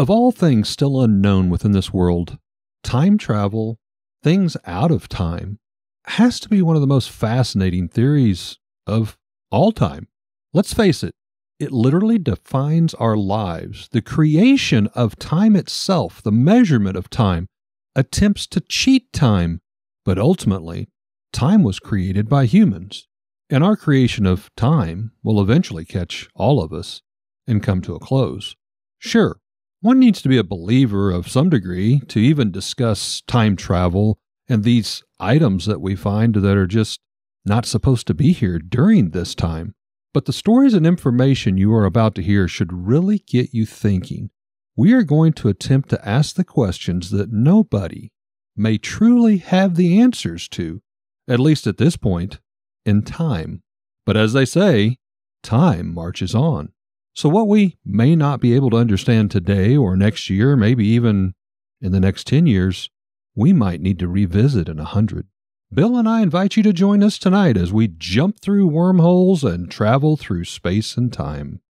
Of all things still unknown within this world, time travel, things out of time, has to be one of the most fascinating theories of all time. Let's face it, it literally defines our lives. The creation of time itself, the measurement of time, attempts to cheat time, but ultimately, time was created by humans. And our creation of time will eventually catch all of us and come to a close. Sure, one needs to be a believer of some degree to even discuss time travel and these items that we find that are just not supposed to be here during this time. But the stories and information you are about to hear should really get you thinking. We are going to attempt to ask the questions that nobody may truly have the answers to, at least at this point, in time. But as they say, time marches on. So, what we may not be able to understand today or next year, maybe even in the next 10 years, we might need to revisit in a hundred. Bill and I invite you to join us tonight as we jump through wormholes and travel through space and time.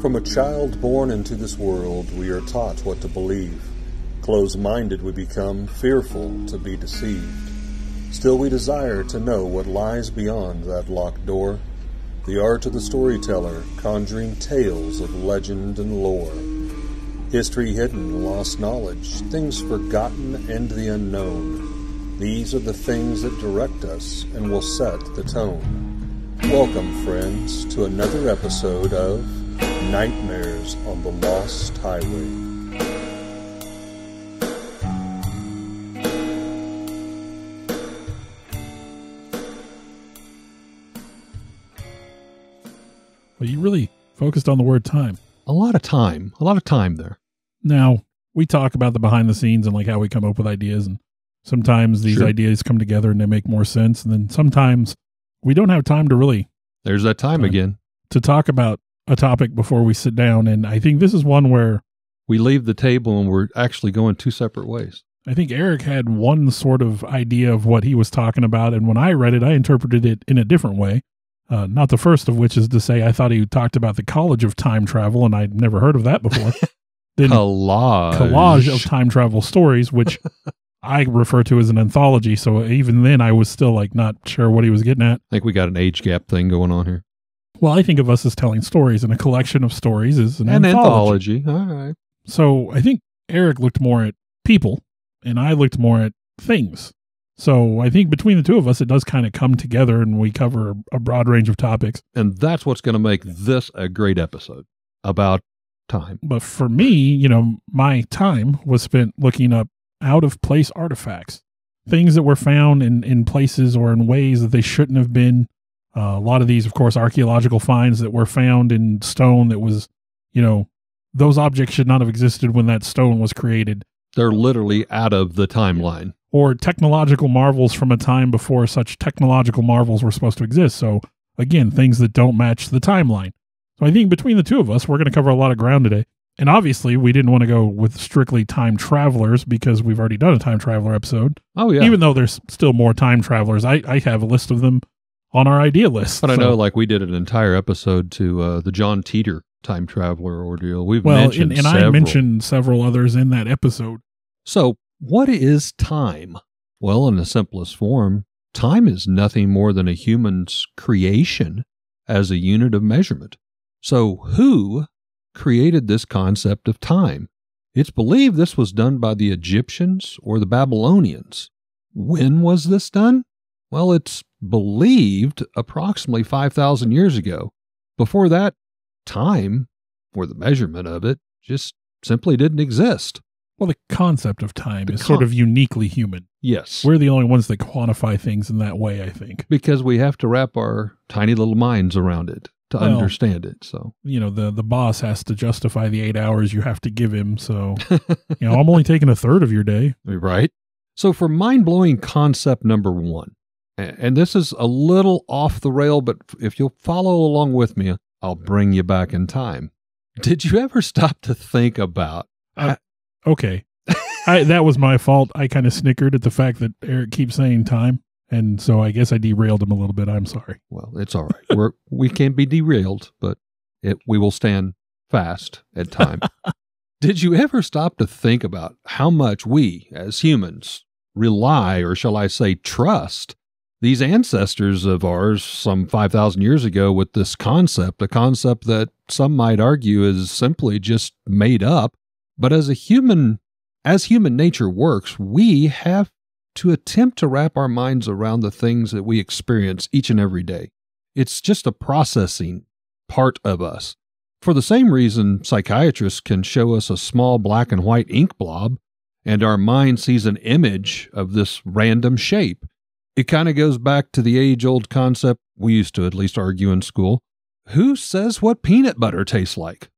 From a child born into this world, we are taught what to believe. Close minded we become, fearful to be deceived. Still, we desire to know what lies beyond that locked door. The art of the storyteller, conjuring tales of legend and lore. History hidden, lost knowledge, things forgotten and the unknown. These are the things that direct us and will set the tone. Welcome, friends, to another episode of Nightmares on the Lost Highway. Well, you really focused on the word time. A lot of time, a lot of time there. Now, we talk about the behind the scenes and like how we come up with ideas and sometimes these Sure. ideas come together and they make more sense and then sometimes we don't have time to really There's that time Time. again. to talk about a topic before we sit down and I think this is one where We leave the table and we're actually going two separate ways. I think Eric had one sort of idea of what he was talking about and when I read it I interpreted it in a different way. Uh, not the first of which is to say I thought he talked about the College of Time Travel and I'd never heard of that before. then Collage. collage of time travel stories, which I refer to as an anthology. So even then, I was still like not sure what he was getting at. I think we got an age gap thing going on here. Well, I think of us as telling stories, and a collection of stories is an, An anthology. anthology. All right. So I think Eric looked more at people, and I looked more at things. So I think between the two of us, it does kind of come together, and we cover a broad range of topics. And that's what's going to make this a great episode about time. But for me, you know, my time was spent looking up out of place artifacts, things that were found in, in places or in ways that they shouldn't have been. Uh, a lot of these, of course, archaeological finds that were found in stone that was, you know, those objects should not have existed when that stone was created, They're literally out of the timeline. or technological marvels from a time before such technological marvels were supposed to exist. So, again, things that don't match the timeline. So, I think between the two of us, we're going to cover a lot of ground today. And obviously, we didn't want to go with strictly time travelers because we've already done a time traveler episode. Oh, yeah. Even though there's still more time travelers, I, I have a list of them on our idea list. but I know, like, we did an entire episode to uh, the John Titor time traveler ordeal. We've well, mentioned and, and I mentioned several others in that episode. So, what is time? Well, in the simplest form, time is nothing more than a human's creation as a unit of measurement. So, who created this concept of time? It's believed this was done by the Egyptians or the Babylonians. When was this done? Well, it's believed approximately 5,000 years ago. Before that, time, or the measurement of it, just simply didn't exist. Well, the concept of time The is sort of uniquely human. Yes. We're the only ones that quantify things in that way, I think. because we have to wrap our tiny little minds around it to Well- understand it. So, You know, the, the boss has to justify the eight hours you have to give him. So, you know, I'm only taking a third of your day. right? So, for mind blowing concept number one, and this is a little off the rail, but if you'll follow along with me, I'll bring you back in time. Did you ever stop to think about? Uh, okay. I, that was my fault. I kind of snickered at the fact that Eric keeps saying time. And so I guess I derailed him a little bit. I'm sorry. Well, it's all right. We're we can be derailed, but it we will stand fast at time. Did you ever stop to think about how much we, as humans, rely, or shall I say, trust these ancestors of ours some 5,000 years ago with this concept, a concept that some might argue is simply just made up. But as a human, as human nature works, we have to attempt to wrap our minds around the things that we experience each and every day. It's just a processing part of us. For the same reason, psychiatrists can show us a small black and white ink blob, and our mind sees an image of this random shape it kind of goes back to the age old concept we used to at least argue in school. Who says what peanut butter tastes like?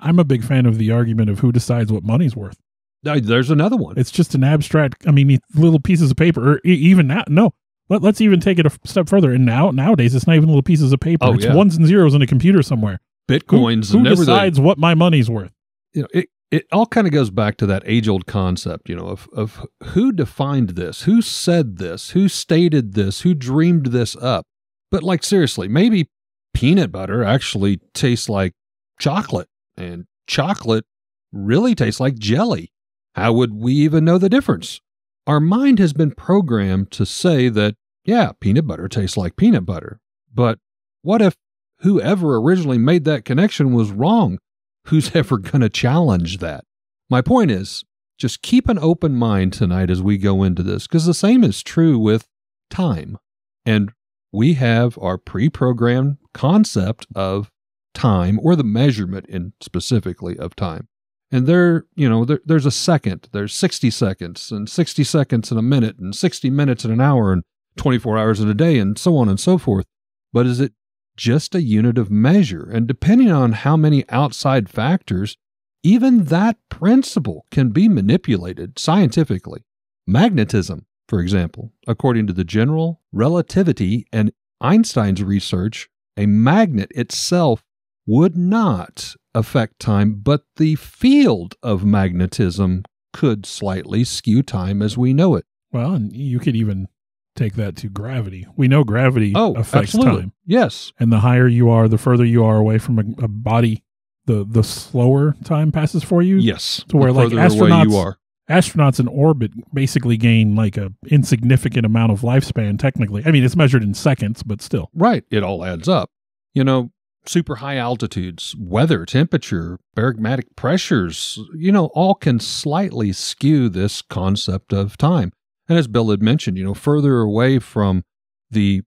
I'm a big fan of the argument of who decides what money's worth. There's another one. It's just an abstract. I mean, little pieces of paper, or even now. No, let, us even take it a step further. And now, nowadays, it's not even little pieces of paper. Oh, it's yeah. ones and zeros in a computer somewhere. Bitcoins. Who, who decides what my money's worth? You know, it, it all kind of goes back to that age old concept, you know, of, of who defined this, who said this, who stated this, who dreamed this up. But like, seriously, maybe peanut butter actually tastes like chocolate and chocolate really tastes like jelly. How would we even know the difference? Our mind has been programmed to say that, yeah, peanut butter tastes like peanut butter. But what if whoever originally made that connection was wrong? Who's ever going to challenge that? My point is just keep an open mind tonight as we go into this, because the same is true with time. And we have our pre programmed concept of time or the measurement in specifically of time. And there, you know, there, there's a second, there's 60 seconds, and 60 seconds in a minute, and 60 minutes in an hour, and 24 hours in a day, and so on and so forth. But is it just a unit of measure. And depending on how many outside factors, even that principle can be manipulated scientifically. Magnetism, for example, according to the general relativity and Einstein's research, a magnet itself would not affect time, but the field of magnetism could slightly skew time as we know it. Well, and you could even take that to gravity. We know gravity oh, affects absolutely. time. Yes. And the higher you are, the further you are away from a, a body, the the slower time passes for you. Yes. To where the like astronauts you are. astronauts in orbit basically gain like a insignificant amount of lifespan technically. I mean, it's measured in seconds, but still. Right. It all adds up. You know, super high altitudes, weather, temperature, barometric pressures, you know, all can slightly skew this concept of time. And as Bill had mentioned, you know, further away from the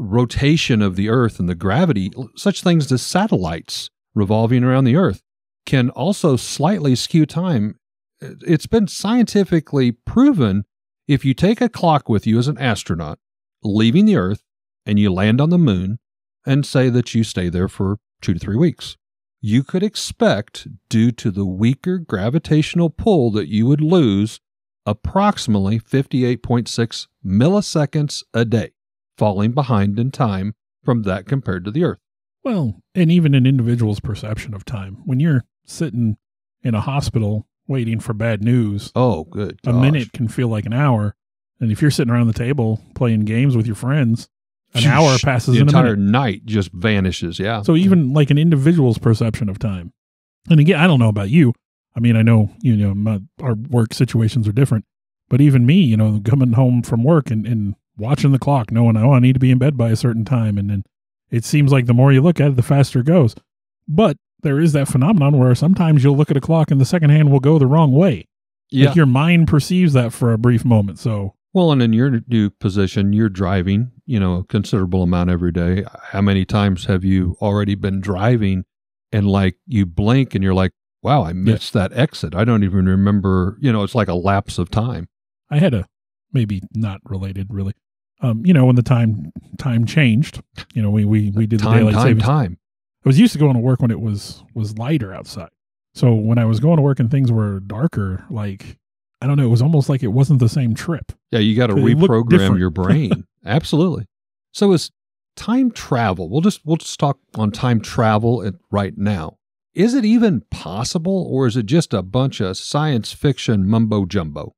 rotation of the Earth and the gravity, such things as satellites revolving around the Earth can also slightly skew time. Uh, it's been scientifically proven if you take a clock with you as an astronaut, leaving the Earth, and you land on the moon, and say that you stay there for two to three weeks, you could expect, due to the weaker gravitational pull that you would lose approximately 58.6 milliseconds a day, falling behind in time from that compared to the Earth. Well, and even an individual's perception of time. When you're sitting in a hospital waiting for bad news, oh, good. A minute can feel like an hour. And if you're sitting around the table playing games with your friends, an hour passes the in entire minute. night just vanishes. Yeah. So even like an individual's perception of time. And again, I don't know about you. I mean, I know you know my, our work situations are different, but even me, you know, coming home from work and, and watching the clock, knowing oh I need to be in bed by a certain time, and then it seems like the more you look at it, the faster it goes. But there is that phenomenon where sometimes you'll look at a clock and the second hand will go the wrong way. yeah. Like your mind perceives that for a brief moment. So Well, and in your new position, you're driving, you know, a considerable amount every day. How many times have you already been driving and like you blink and you're like, wow, I missed that exit. I don't even remember, you know, it's like a lapse of time. I had a maybe not related really. Um, you know, when the time time changed, you know, we we, we did the time, daylight time, savings. time. I was used to going to work when it was was lighter outside. So when I was going to work and things were darker, like I don't know, it was almost like it wasn't the same trip. Yeah, you got to reprogram your brain. Absolutely. So is time travel. We'll just we'll just talk on time travel at, right now. Is it even possible, or is it just a bunch of science fiction mumbo jumbo?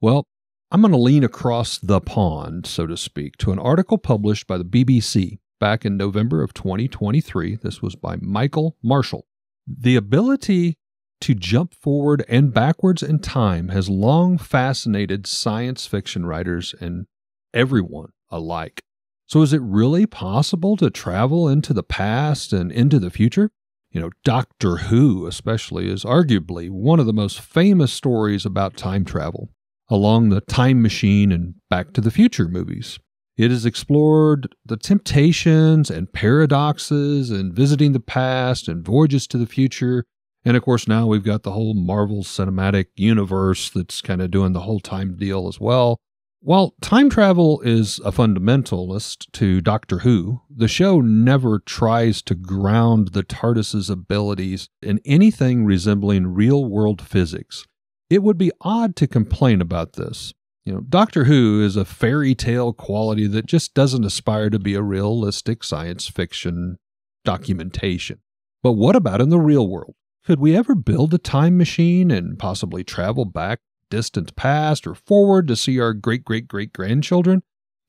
Well, I'm going to lean across the pond, so to speak, to an article published by the BBC back in November of 2023. This was by Michael Marshall. The ability to jump forward and backwards in time has long fascinated science fiction writers and everyone alike. So, is it really possible to travel into the past and into the future? You know, Doctor Who, especially, is arguably one of the most famous stories about time travel, along the time machine and Back to the Future movies. It has explored the temptations and paradoxes and visiting the past and voyages to the future. And of course, now we've got the whole Marvel Cinematic Universe that's kind of doing the whole time deal as well. While time travel is a fundamentalist to Doctor Who, the show never tries to ground the TARDIS's abilities in anything resembling real world physics. It would be odd to complain about this. You know, Doctor Who is a fairy tale quality that just doesn't aspire to be a realistic science fiction documentation. But what about in the real world? Could we ever build a time machine and possibly travel back distant past or forward to see our great great great grandchildren?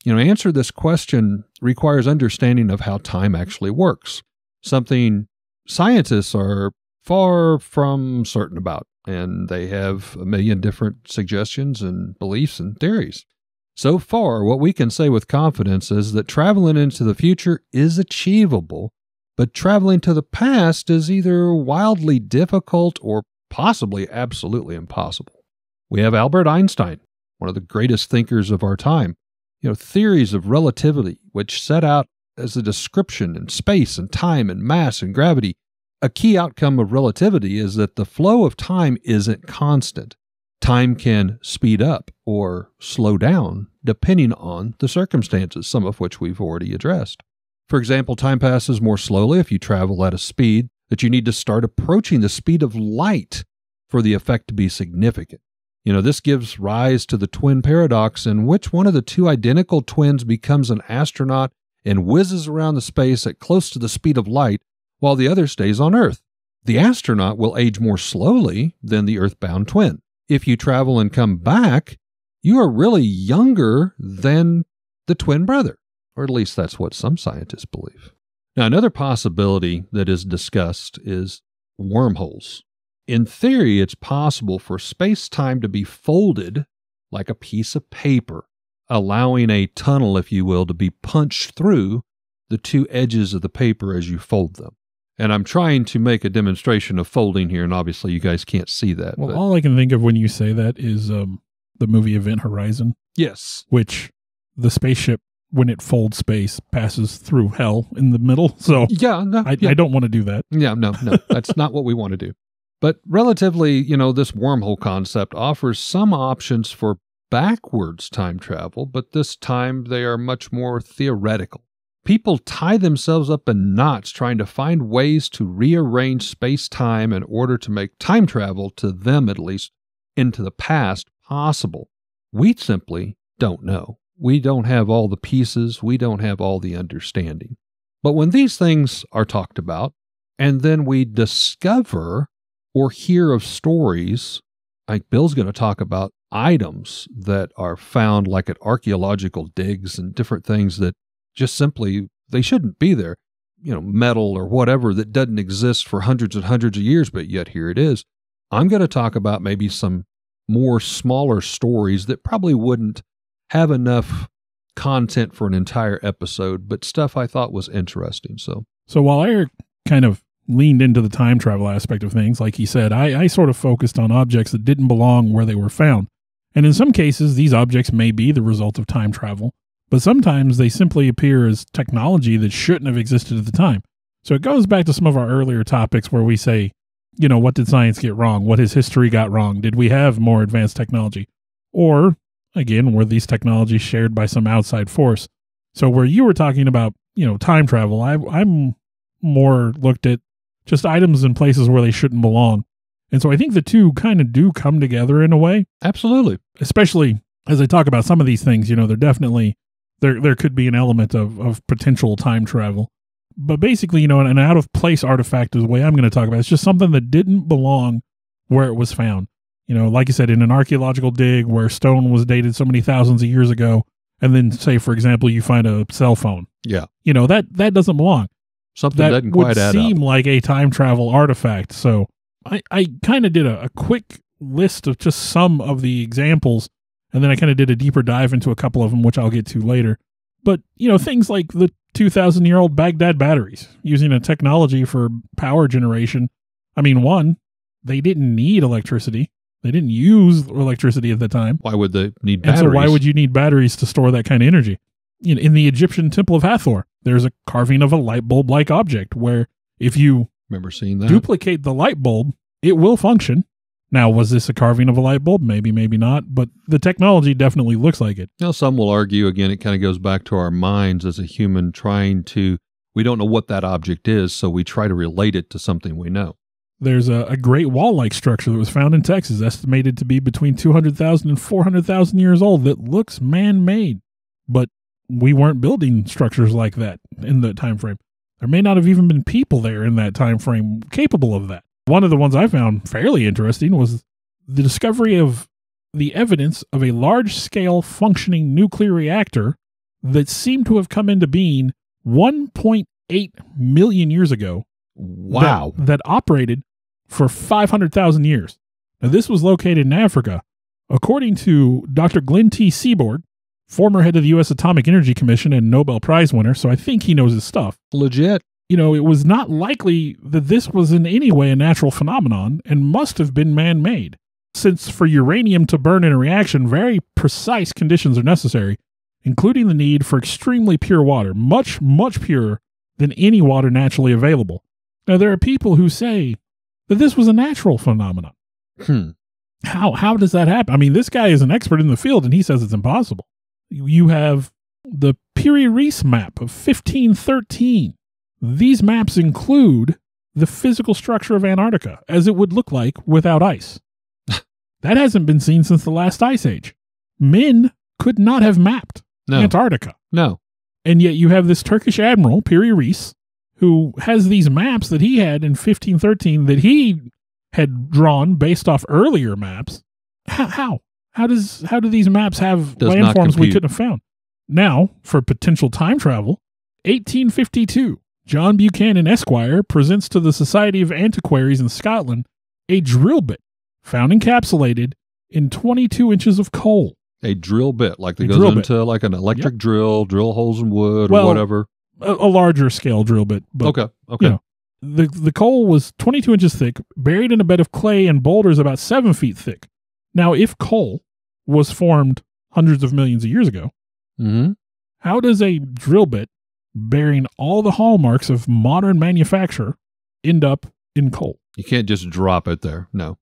You know, answer this question requires understanding of how time actually works, something scientists are far from certain about, and they have a million different suggestions and beliefs and theories. So far, what we can say with confidence is that traveling into the future is achievable, but traveling to the past is either wildly difficult or possibly absolutely impossible. We have Albert Einstein, one of the greatest thinkers of our time. You know, theories of relativity, which set out as a description in space and time and mass and gravity. A key outcome of relativity is that the flow of time isn't constant. Time can speed up or slow down depending on the circumstances, some of which we've already addressed. For example, time passes more slowly if you travel at a speed that you need to start approaching the speed of light for the effect to be significant. You know, this gives rise to the twin paradox in which one of the two identical twins becomes an astronaut and whizzes around the space at close to the speed of light while the other stays on Earth. The astronaut will age more slowly than the Earthbound twin. If you travel and come back, you are really younger than the twin brother, or at least that's what some scientists believe. Now, another possibility that is discussed is wormholes. In theory, it's possible for space time to be folded like a piece of paper, allowing a tunnel, if you will, to be punched through the two edges of the paper as you fold them. And I'm trying to make a demonstration of folding here, and obviously you guys can't see that. Well, all I can think of when you say that is um, the movie Event Horizon. Yes. Which the spaceship, when it folds space, passes through hell in the middle. So yeah, no, I, yeah. I don't want to do that. Yeah, no, no, that's not what we want to do. But relatively, you know, this wormhole concept offers some options for backwards time travel, but this time they are much more theoretical. People tie themselves up in knots trying to find ways to rearrange space time in order to make time travel, to them at least, into the past possible. We simply don't know. We don't have all the pieces, we don't have all the understanding. But when these things are talked about, and then we discover or hear of stories like Bill's going to talk about items that are found like at archaeological digs and different things that just simply they shouldn't be there. You know metal or whatever that doesn't exist for hundreds and hundreds of years but yet here it is. I'm going to talk about maybe some more smaller stories that probably wouldn't have enough content for an entire episode but stuff i thought was interesting so. So while eric kind of leaned into the time travel aspect of things. Like he said, I, I sort of focused on objects that didn't belong where they were found. And in some cases, these objects may be the result of time travel, but sometimes they simply appear as technology that shouldn't have existed at the time. So it goes back to some of our earlier topics where we say, you know, what did science get wrong? What has history got wrong? Did we have more advanced technology? Or, again, were these technologies shared by some outside force? So where you were talking about, you know, time travel, I, I'm more looked at just items in places where they shouldn't belong. And so I think the two kind of do come together in a way. Absolutely. Especially as I talk about some of these things, you know, there definitely there there could be an element of of potential time travel. But basically, you know, an out of place artifact is the way I'm going to talk about. It. It's just something that didn't belong where it was found. You know, like you said, in an archaeological dig where stone was dated so many thousands of years ago, and then say, for example, you find a cell phone. Yeah. You know, that that doesn't belong something that doesn't would quite add seem up. like a time travel artifact. So I, I kind of did a, a quick list of just some of the examples, and then I kind of did a deeper dive into a couple of them, which I'll get to later. But, you know, things like the 2,000 year old Baghdad batteries using a technology for power generation. I mean, one, they didn't need electricity. They didn't use electricity at the time. Why would they need And batteries? so, why would you need batteries to store that kind of energy? In, in the Egyptian Temple of Hathor, there's a carving of a light bulb like object where if you remember seeing that? duplicate the light bulb, it will function. Now, was this a carving of a light bulb? Maybe, maybe not, but the technology definitely looks like it. Now, some will argue again, it kind of goes back to our minds as a human trying to, we don't know what that object is, so we try to relate it to something we know. There's a, a great wall like structure that was found in Texas, estimated to be between 200,000 and 400,000 years old, that looks man made. But we weren't building structures like that in the time frame. There may not have even been people there in that time frame capable of that. One of the ones I found fairly interesting was the discovery of the evidence of a large scale functioning nuclear reactor that seemed to have come into being 1.8 million years ago Wow. that, that operated for 500,000 years. Now, this was located in Africa. According to Dr. Glenn T. Seaborg, former head of the U.S. Atomic Energy Commission and Nobel Prize winner, so I think he knows his stuff. Legit. You know, it was not likely that this was in any way a natural phenomenon and must have been man made, since for uranium to burn in a reaction, very precise conditions are necessary, including the need for extremely pure water, much, much purer than any water naturally available. Now, there are people who say that this was a natural phenomenon. Hmm. How how does that happen? I mean, this guy is an expert in the field, and he says it's impossible. You- have the Piri Reis map of 1513. These maps include the physical structure of Antarctica as it would look like without ice. that hasn't been seen since the last ice age. Men could not have mapped No. Antarctica. No. And yet you have this Turkish admiral, Piri Reis, who has these maps that he had in 1513 that he had drawn based off earlier maps. How? How, how does how do these maps have Does landforms we couldn't have found? Now, for potential time travel, 1852, John Buchanan Esquire presents to the Society of Antiquaries in Scotland a drill bit found encapsulated in 22 inches of coal. A drill bit, like that A goes drill bit. into like an electric drill, drill holes in wood or whatever. A, a larger scale drill bit, but okay. Okay. you know, the the coal was 22 inches thick, buried in a bed of clay and boulders about seven feet thick. Now, if coal was formed hundreds of millions of years ago, hmm how does a drill bit bearing all the hallmarks of modern manufacture end up in coal? You can't just drop it there. No.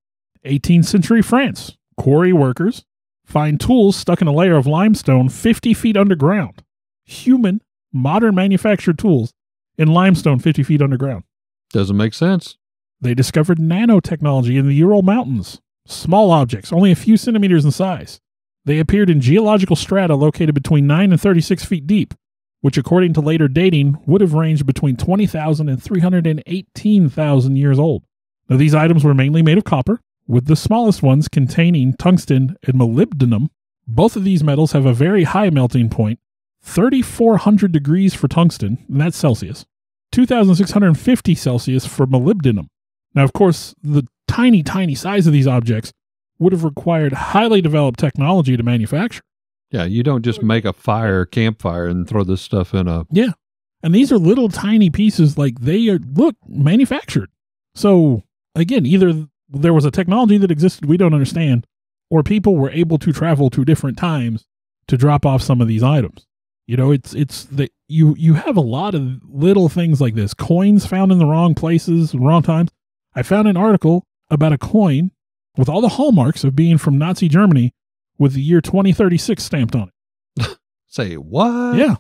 18th century France, quarry workers find tools stuck in a layer of limestone 50 feet underground. Human, modern manufactured tools in limestone 50 feet underground. Doesn't make sense. They discovered nanotechnology in the Ural Mountains. Small objects, only a few centimeters in size. They appeared in geological strata located between 9 and 36 feet deep, which, according to later dating, would have ranged between 20,000 and 318,000 years old. Now, these items were mainly made of copper, with the smallest ones containing tungsten and molybdenum. Both of these metals have a very high melting point, 3,400 degrees for tungsten, and that's Celsius, 2,650 Celsius for molybdenum. Now, of course, the tiny, tiny size of these objects would have required highly developed technology to manufacture. Yeah, you don't just make a fire, campfire, and throw this stuff in a. Yeah. And these are little tiny pieces, like they are, look, manufactured. So, again, either there was a technology that existed we don't understand, or people were able to travel to different times to drop off some of these items. You know, it's it's that you you have a lot of little things like this. Coins found in the wrong places, wrong times. I found an article about a coin with all the hallmarks of being from Nazi Germany with the year 2036 stamped on it. Say what? Yeah.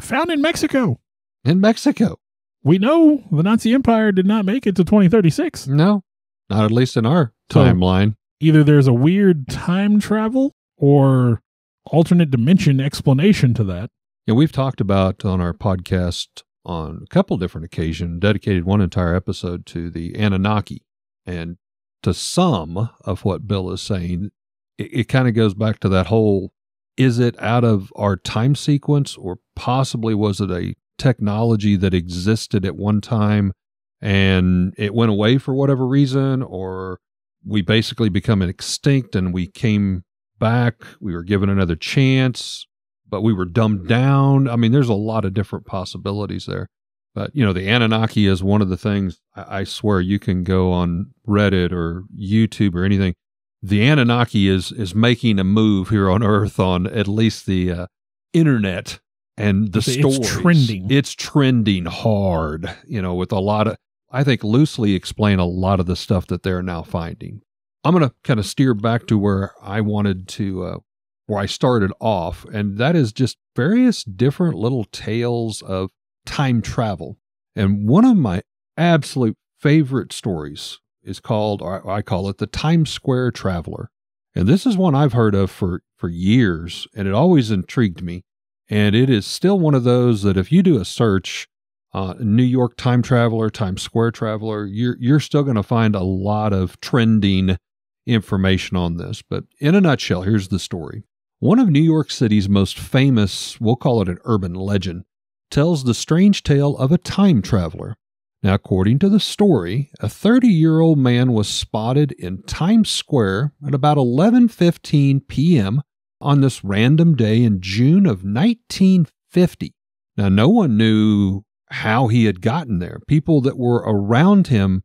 Found in Mexico. In Mexico. We know the Nazi Empire did not make it to 2036. No, not at least in our So- timeline. Either there's a weird time travel or alternate dimension explanation to that. Yeah, we've talked about on our podcast on a couple different occasions, dedicated one entire episode to the Anunnaki. And to some of what Bill is saying, it, it kind of goes back to that whole is it out of our time sequence, or possibly was it a technology that existed at one time and it went away for whatever reason, or we basically become extinct and we came back. We were given another chance, but we were dumbed down. I mean, there's a lot of different possibilities there. But, you know, the Anunnaki is one of the things I, I swear you can go on Reddit or YouTube or anything. The Anunnaki is is making a move here on Earth on at least the uh, internet and the It's stories. trending. It's trending hard, you know, with a lot of, I think, loosely explain a lot of the stuff that they're now finding. I'm going to kind of steer back to where I wanted to, uh, where I started off, and that is just various different little tales of time travel. And one of my absolute favorite stories is called, or I call it the Times Square Traveler. And this is one I've heard of for, for years, and it always intrigued me. And it is still one of those that if you do a search, uh, New York Time Traveler, Times Square Traveler, you're you're still going to find a lot of trending information on this. But in a nutshell, here's the story. One of New York City's most famous, we'll call it an urban legend, tells the strange tale of a time traveler. Now, according to the story, a 30-year-old man was spotted in Times Square at about 11:15 p.m on this random day in June of 1950. Now, no one knew how he had gotten there. People that were around him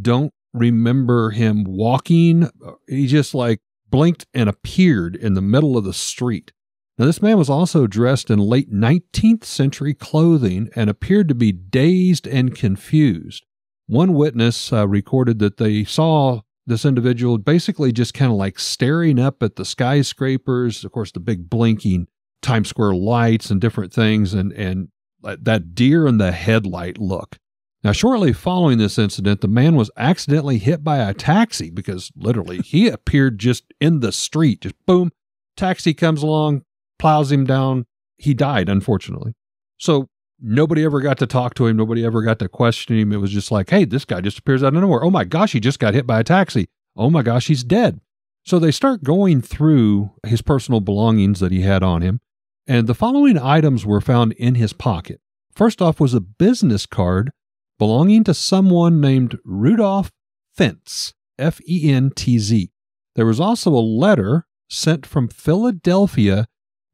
don't remember him walking. He just like blinked and appeared in the middle of the street. Now, this man was also dressed in late 19th century clothing and appeared to be dazed and confused. One witness uh, recorded that they saw this individual basically just kind of like staring up at the skyscrapers, of course, the big blinking Times Square lights and different things, and, and that deer in the headlight look. Now, shortly following this incident, the man was accidentally hit by a taxi because literally he appeared just in the street, just boom, taxi comes along, plows him down. He died, unfortunately. So nobody ever got to talk to him. Nobody ever got to question him. It was just like, hey, this guy just appears out of nowhere. Oh my gosh, he just got hit by a taxi. Oh my gosh, he's dead. So they start going through his personal belongings that he had on him. And the following items were found in his pocket. First off was a business card belonging to someone named Rudolph Fentz, F E N T Z. There was also a letter sent from Philadelphia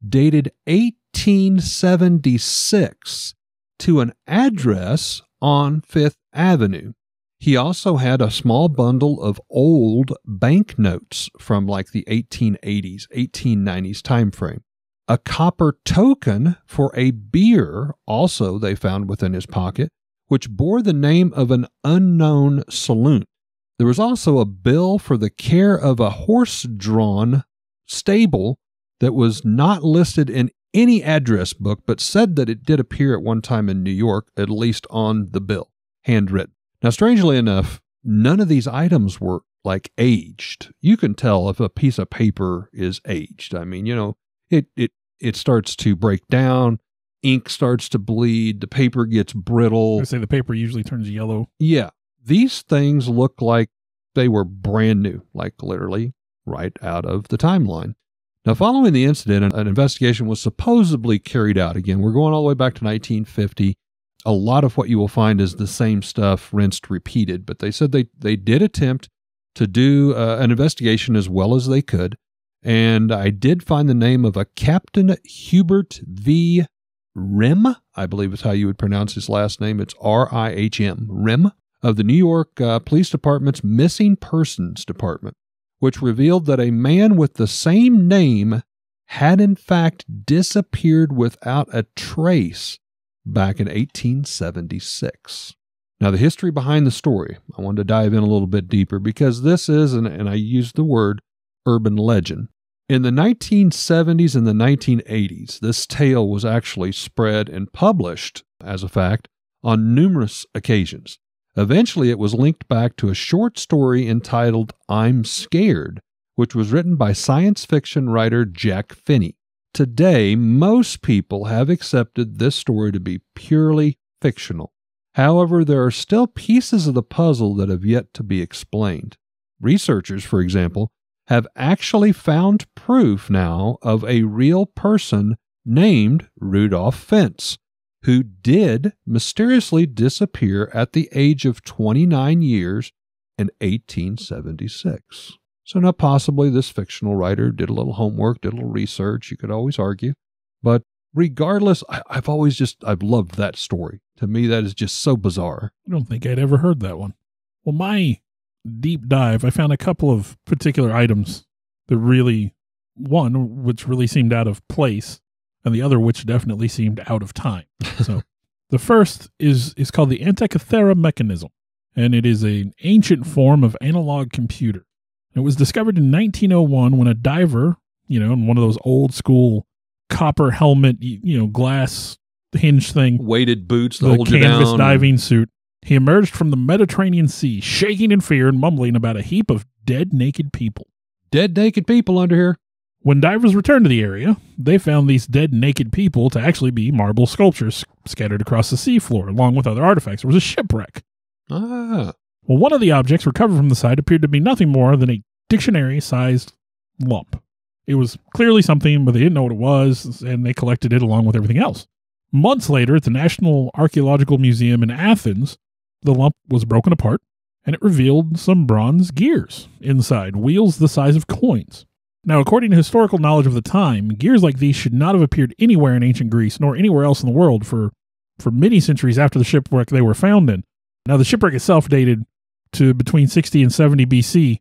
dated 1876 to an address on Fifth Avenue. He also had a small bundle of old banknotes from like the 1880s, 1890s time frame. A copper token for a beer also they found within his pocket, which bore the name of an unknown saloon. There was also a bill for the care of a horse drawn stable that was not listed in any address book, but said that it did appear at one time in New York, at least on the bill, handwritten. Now, strangely enough, none of these items were like aged. You can tell if a piece of paper is aged. I mean, you know, it it it starts to break down, ink starts to bleed, the paper gets brittle. I say the paper usually turns yellow. Yeah, these things look like they were brand new, like literally right out of the timeline. Now, following the incident, an investigation was supposedly carried out. Again, we're going all the way back to 1950. A lot of what you will find is the same stuff rinsed, repeated, but they said they, they did attempt to do uh, an investigation as well as they could. And I did find the name of a Captain Hubert V. Rihm, I believe is how you would pronounce his last name. It's R I H M, Rihm, of the New York uh, Police Department's Missing Persons Department, which revealed that a man with the same name had in fact disappeared without a trace back in 1876. Now, the history behind the story, I wanted to dive in a little bit deeper because this is, and, and I use the word urban legend. In the 1970s and the 1980s, this tale was actually spread and published, as a fact, on numerous occasions. Eventually, it was linked back to a short story entitled I'm Scared, which was written by science fiction writer Jack Finney. Today, most people have accepted this story to be purely fictional. However, there are still pieces of the puzzle that have yet to be explained. Researchers, for example, have actually found proof now of a real person named Rudolph Fentz, who did mysteriously disappear at the age of 29 years in 1876. So, now possibly this fictional writer did a little homework, did a little research. You could always argue. But regardless, I, have always just, I've loved that story. To me, that is just so bizarre. I don't think I'd ever heard that one. Well, my deep dive, I found a couple of particular items that really, one, which really seemed out of place, and the other, which definitely seemed out of time. So, the first is is called the Antikythera mechanism, and it is an ancient form of analog computer. It was discovered in 1901 when a diver, you know, in one of those old school copper helmet, you know, glass hinge thing, weighted boots, the canvas diving suit. He emerged from the Mediterranean Sea, shaking in fear and mumbling about a heap of dead, naked people. Dead naked people under here. When divers returned to the area, they found these dead, naked people to actually be marble sculptures scattered across the seafloor, along with other artifacts. There was a shipwreck. Ah, Well, one of the objects recovered from the site appeared to be nothing more than a dictionary sized lump. It was clearly something, but they didn't know what it was, and they collected it along with everything else. Months later, at the National Archaeological Museum in Athens, the lump was broken apart and it revealed some bronze gears inside, wheels the size of coins. Now, according to historical knowledge of the time, gears like these should not have appeared anywhere in ancient Greece nor anywhere else in the world for, for many centuries after the shipwreck they were found in. Now, the shipwreck itself dated to between 60 and 70 BC.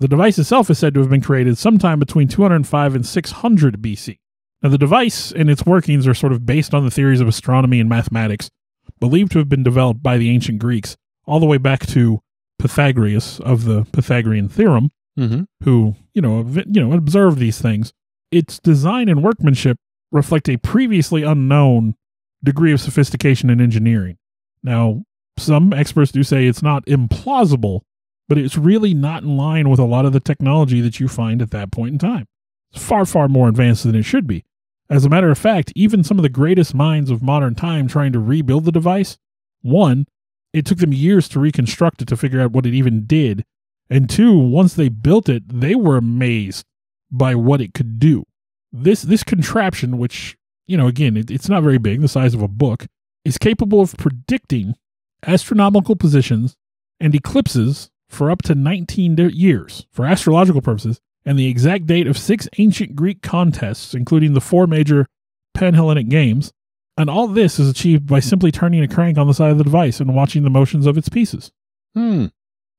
The device itself is said to have been created sometime between 205 and 600 BC. Now, the device and its workings are sort of based on the theories of astronomy and mathematics, believed to have been developed by the ancient Greeks, all the way back to Pythagoras of the Pythagorean theorem, mm-hmm. who you know you know observed these things. Its design and workmanship reflect a previously unknown degree of sophistication and engineering. Now, some experts do say it's not implausible, but it's really not in line with a lot of the technology that you find at that point in time. It's far, far more advanced than it should be. As a matter of fact, even some of the greatest minds of modern time trying to rebuild the device, one, it took them years to reconstruct it to figure out what it even did. And two, once they built it, they were amazed by what it could do. This this contraption, which, you know, again, it, it's not very big, the size of a book, is capable of predicting astronomical positions and eclipses for up to 19 years for astrological purposes and the exact date of six ancient Greek contests, including the four major Panhellenic games. And all this is achieved by simply turning a crank on the side of the device and watching the motions of its pieces. Hmm.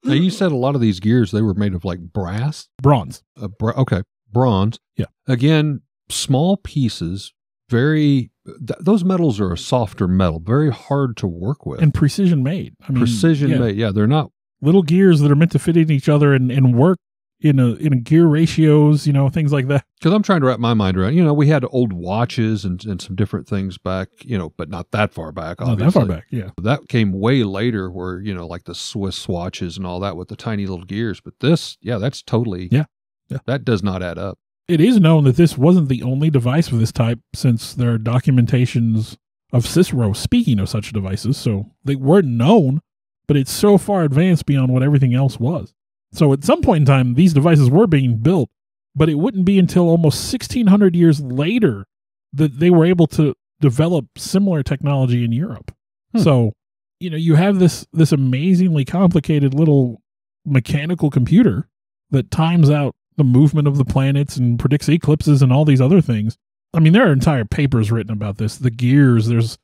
Now you said a lot of these gears they were made of like brass. Bronze. Uh, bra- okay, bronze. Yeah. Again, small pieces. Very. Th- those metals are a softer metal, very hard to work with. and precision made. I mean, Precision yeah, made. Yeah, they're not. little gears that are meant to fit in each other and, and work in a in a gear ratios, you know, things like that. Because I'm trying to wrap my mind around. You know, we had old watches and, and some different things back. You know, but not that far back. Not that far back, yeah. That came way later, where you know, like the Swiss watches and all that with the tiny little gears. But this, yeah, that's totally. Yeah. Yeah. That does not add up. It is known that this wasn't the only device of this type, since there are documentations of Cicero speaking of such devices. So they weren't known, but it's so far advanced beyond what everything else was. So at some point in time, these devices were being built, but it wouldn't be until almost 1600 years later that they were able to develop similar technology in Europe. Hmm. So, you know, you have this this amazingly complicated little mechanical computer that times out the movement of the planets and predicts eclipses and all these other things. I mean, there are entire papers written about this. The gears, there's,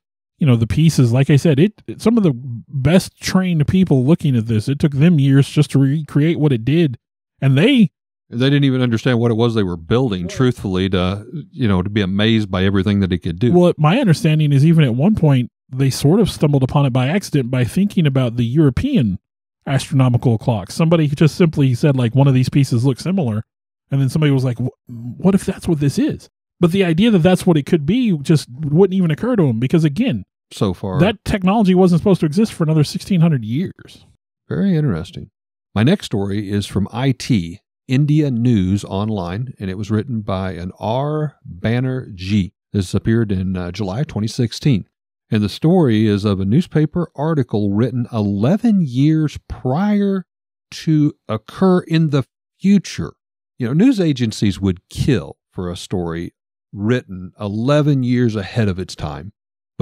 you know, the pieces. Like I said, it it- some of the best trained people looking at this. It took them years just to recreate what it did, and they They didn't even understand what it was they were building. Truthfully, to you know, to be amazed by everything that it could do. Well, my understanding is even at one point they sort of stumbled upon it by accident by thinking about the European astronomical clocks. Somebody just simply said like one of these pieces looks similar, and then somebody was like, "What if that's what this is?" But the idea that that's what it could be just wouldn't even occur to them because again, so far, that technology wasn't supposed to exist for another 1600 years. Very interesting. My next story is from IT, India News Online, and it was written by an R. Banerjee. This appeared in uh, July 2016. And the story is of a newspaper article written 11 years prior to occur in the future. You know, news agencies would kill for a story written 11 years ahead of its time.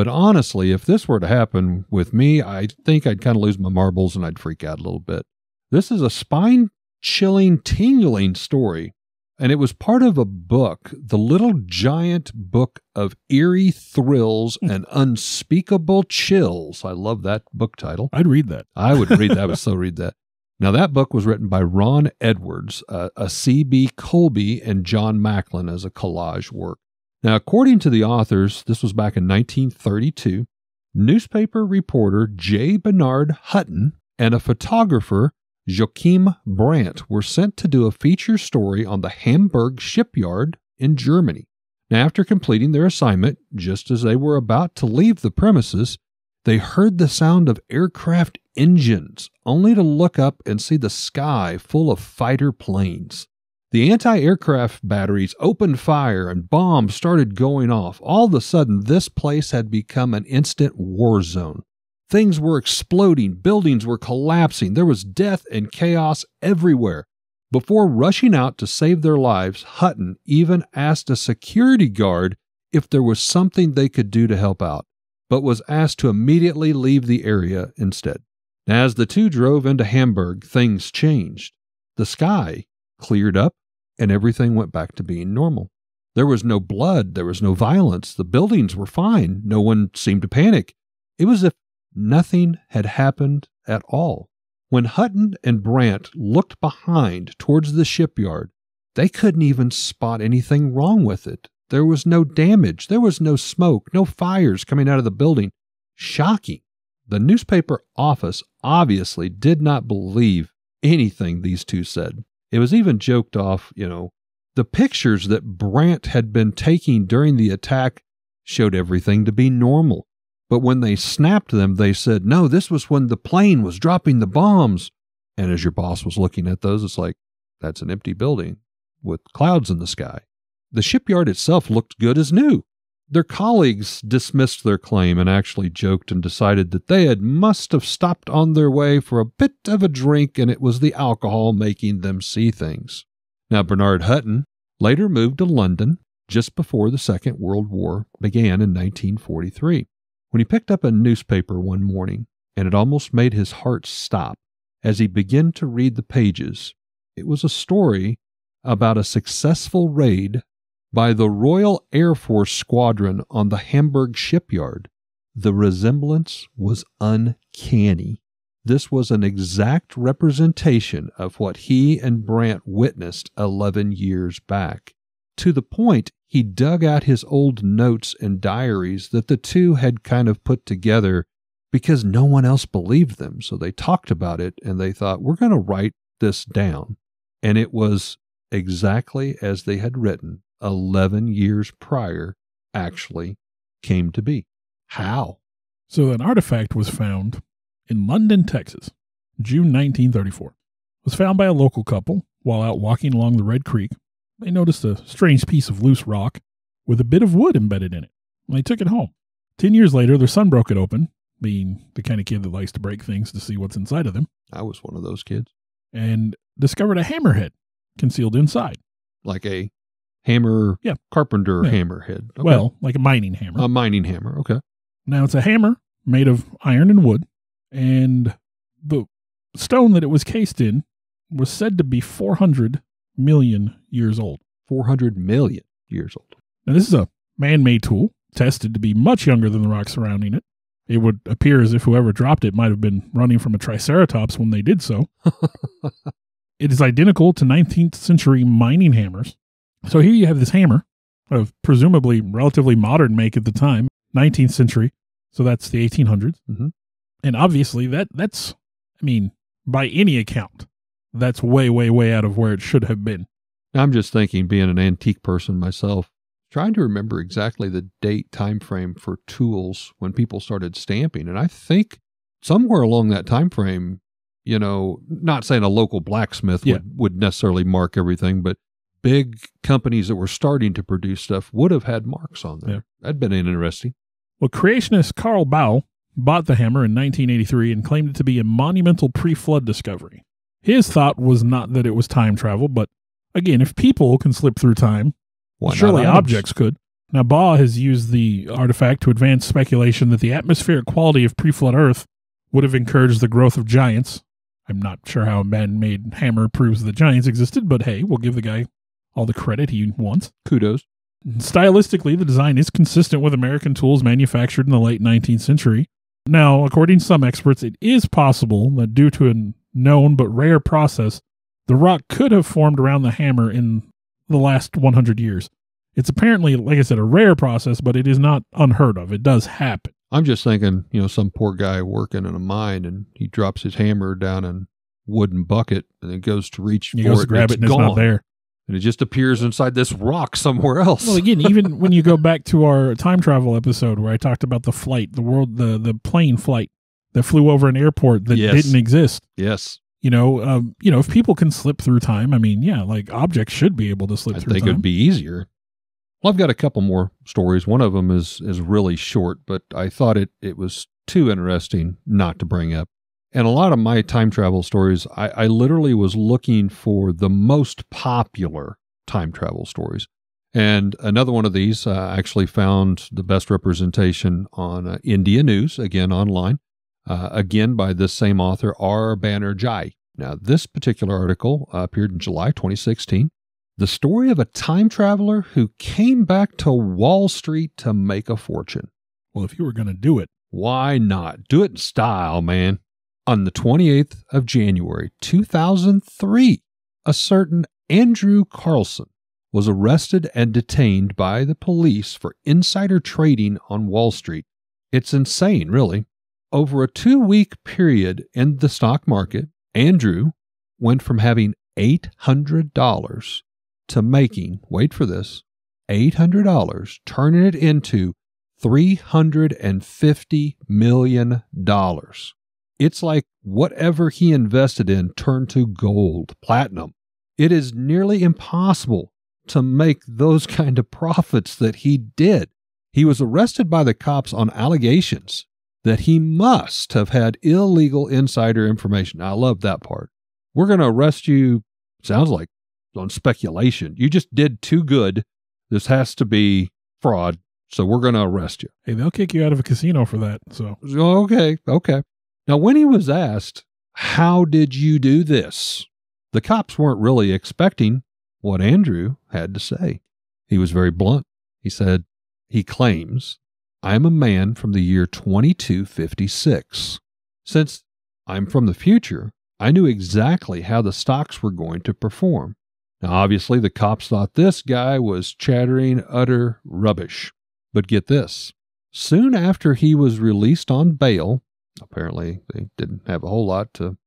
But honestly, if this were to happen with me, I think I'd kind of lose my marbles and I'd freak out a little bit. This is a spine chilling, tingling story, and it was part of a book, The Little Giant Book of Eerie Thrills and Unspeakable Chills. I love that book title. I'd read that. I would read that. I would so read that. Now, that book was written by Ron Edwards, uh, a C.B. Colby, and John Macklin as a collage work. Now, according to the authors, this was back in 1932. Newspaper reporter J. Bernard Hutton and a photographer, Joachim Brandt, were sent to do a feature story on the Hamburg shipyard in Germany. Now, after completing their assignment, just as they were about to leave the premises, they heard the sound of aircraft engines, only to look up and see the sky full of fighter planes. The anti aircraft batteries opened fire and bombs started going off. All of a sudden, this place had become an instant war zone. Things were exploding, buildings were collapsing, there was death and chaos everywhere. Before rushing out to save their lives, Hutton even asked a security guard if there was something they could do to help out, but was asked to immediately leave the area instead. As the two drove into Hamburg, things changed. The sky cleared up and everything went back to being normal. There was no blood, there was no violence, the buildings were fine, no one seemed to panic. It was as if nothing had happened at all. When Hutton and Brandt looked behind towards the shipyard, they couldn't even spot anything wrong with it. There was no damage, there was no smoke, no fires coming out of the building. Shocking. The newspaper office obviously did not believe anything these two said. It was even joked off, you know. The pictures that Brandt had been taking during the attack showed everything to be normal. But when they snapped them, they said, no, this was when the plane was dropping the bombs. And as your boss was looking at those, it's like, that's an empty building with clouds in the sky. The shipyard itself looked good as new. Their colleagues dismissed their claim and actually joked and decided that they had must have stopped on their way for a bit of a drink and it was the alcohol making them see things. Now, Bernard Hutton later moved to London just before the Second World War began in 1943 when he picked up a newspaper one morning, and it almost made his heart stop as he began to read the pages. It was a story about a successful raid by the Royal Air Force Squadron on the Hamburg shipyard. The resemblance was uncanny. This was an exact representation of what he and Brandt witnessed 11 years back. To the point, he dug out his old notes and diaries that the two had kind of put together because no one else believed them. So they talked about it and they thought, we're going to write this down. And it was exactly as they had written 11 years prior actually came to be. How? So an artifact was found in London, Texas, June 1934. It was found by a local couple while out walking along the Red Creek. They noticed a strange piece of loose rock with a bit of wood embedded in it. And they took it home. Ten years later, their son broke it open, being the kind of kid that likes to break things to see what's inside of them, I was one of those kids. and discovered a hammerhead concealed inside. Like a hammer, Yeah. carpenter Yeah. hammerhead. Okay. Well, like a mining hammer. a mining hammer. Okay. Now it's a hammer made of iron and wood, and the stone that it was cased in was said to be 400 million years old. 400 million years old. Now, this is a man made tool tested to be much younger than the rock surrounding it. It would appear as if whoever dropped it might have been running from a triceratops when they did so. it is identical to 19th century mining hammers. So here you have this hammer of presumably relatively modern make at the time, 19th century. So that's the 1800s. Mhm. And obviously that that's I mean, by any account, that's way way way out of where it should have been. I'm just thinking, being an antique person myself, trying to remember exactly the date time frame for tools when people started stamping, and I think somewhere along that time frame, you know, not saying a local blacksmith Yeah. would, would necessarily mark everything, but big companies that were starting to produce stuff would have had marks on there. Yeah. That'd been interesting. Well, creationist Carl Baugh bought the hammer in 1983 and claimed it to be a monumental pre flood discovery. His thought was not that it was time travel, but again, if people can slip through time, Why surely objects could. Now, Baugh has used the artifact to advance speculation that the atmospheric quality of pre flood Earth would have encouraged the growth of giants. I'm not sure how a man made hammer proves that giants existed, but hey, we'll give the guy all the credit he wants. Kudos. Stylistically, the design is consistent with American tools manufactured in the late 19th century. Now, according to some experts, it is possible that due to a known but rare process, the rock could have formed around the hammer in the last 100 years. It's apparently, like I said, a rare process, but it is not unheard of. It does happen. I'm just thinking, you know, some poor guy working in a mine and he drops his hammer down a wooden bucket and it goes to reach He for goes it to grab and it and it's it's not there. And it just appears inside this rock somewhere else. Well, again, even when you go back to our time travel episode where I talked about the flight, the world, the the plane flight that flew over an airport that Yes. didn't exist. yes. You know, um, you know, if people can slip through time, I mean, yeah, like objects should be able to slip I through think time. it'd be easier. Well, I've got a couple more stories. One of them is is really short, but I thought it it was too interesting not to bring up. And a lot of my time travel stories, I, I literally was looking for the most popular time travel stories. And another one of these, uh, I actually found the best representation on uh, India News, again online, uh, again by this same author, R. Banerjee. Now, this particular article uh, appeared in July 2016 the story of a time traveler who came back to Wall Street to make a fortune. well, if you were going to do it, Why not? Do it in style, man. On the 28th of January 2003, a certain Andrew Carlson was arrested and detained by the police for insider trading on Wall Street. It's insane, really. Over a two week period in the stock market, Andrew went from having $800 to making, wait for this, $800, turning it into $350 million. It's like whatever he invested in turned to gold, platinum. It is nearly impossible to make those kind of profits that he did. He was arrested by the cops on allegations that he must have had illegal insider information. I love that part. We're going to arrest you, sounds like on speculation. You just did too good. This has to be fraud. So we're going to arrest you. hey, they'll kick you out of a casino for that. So Okay, okay. Now, when he was asked, How did you do this? the cops weren't really expecting what Andrew had to say. He was very blunt. He said, He claims, I am a man from the year 2256. Since I'm from the future, I knew exactly how the stocks were going to perform. Now, obviously, the cops thought this guy was chattering utter rubbish. But get this soon after he was released on bail, apparently they didn't have a whole lot to,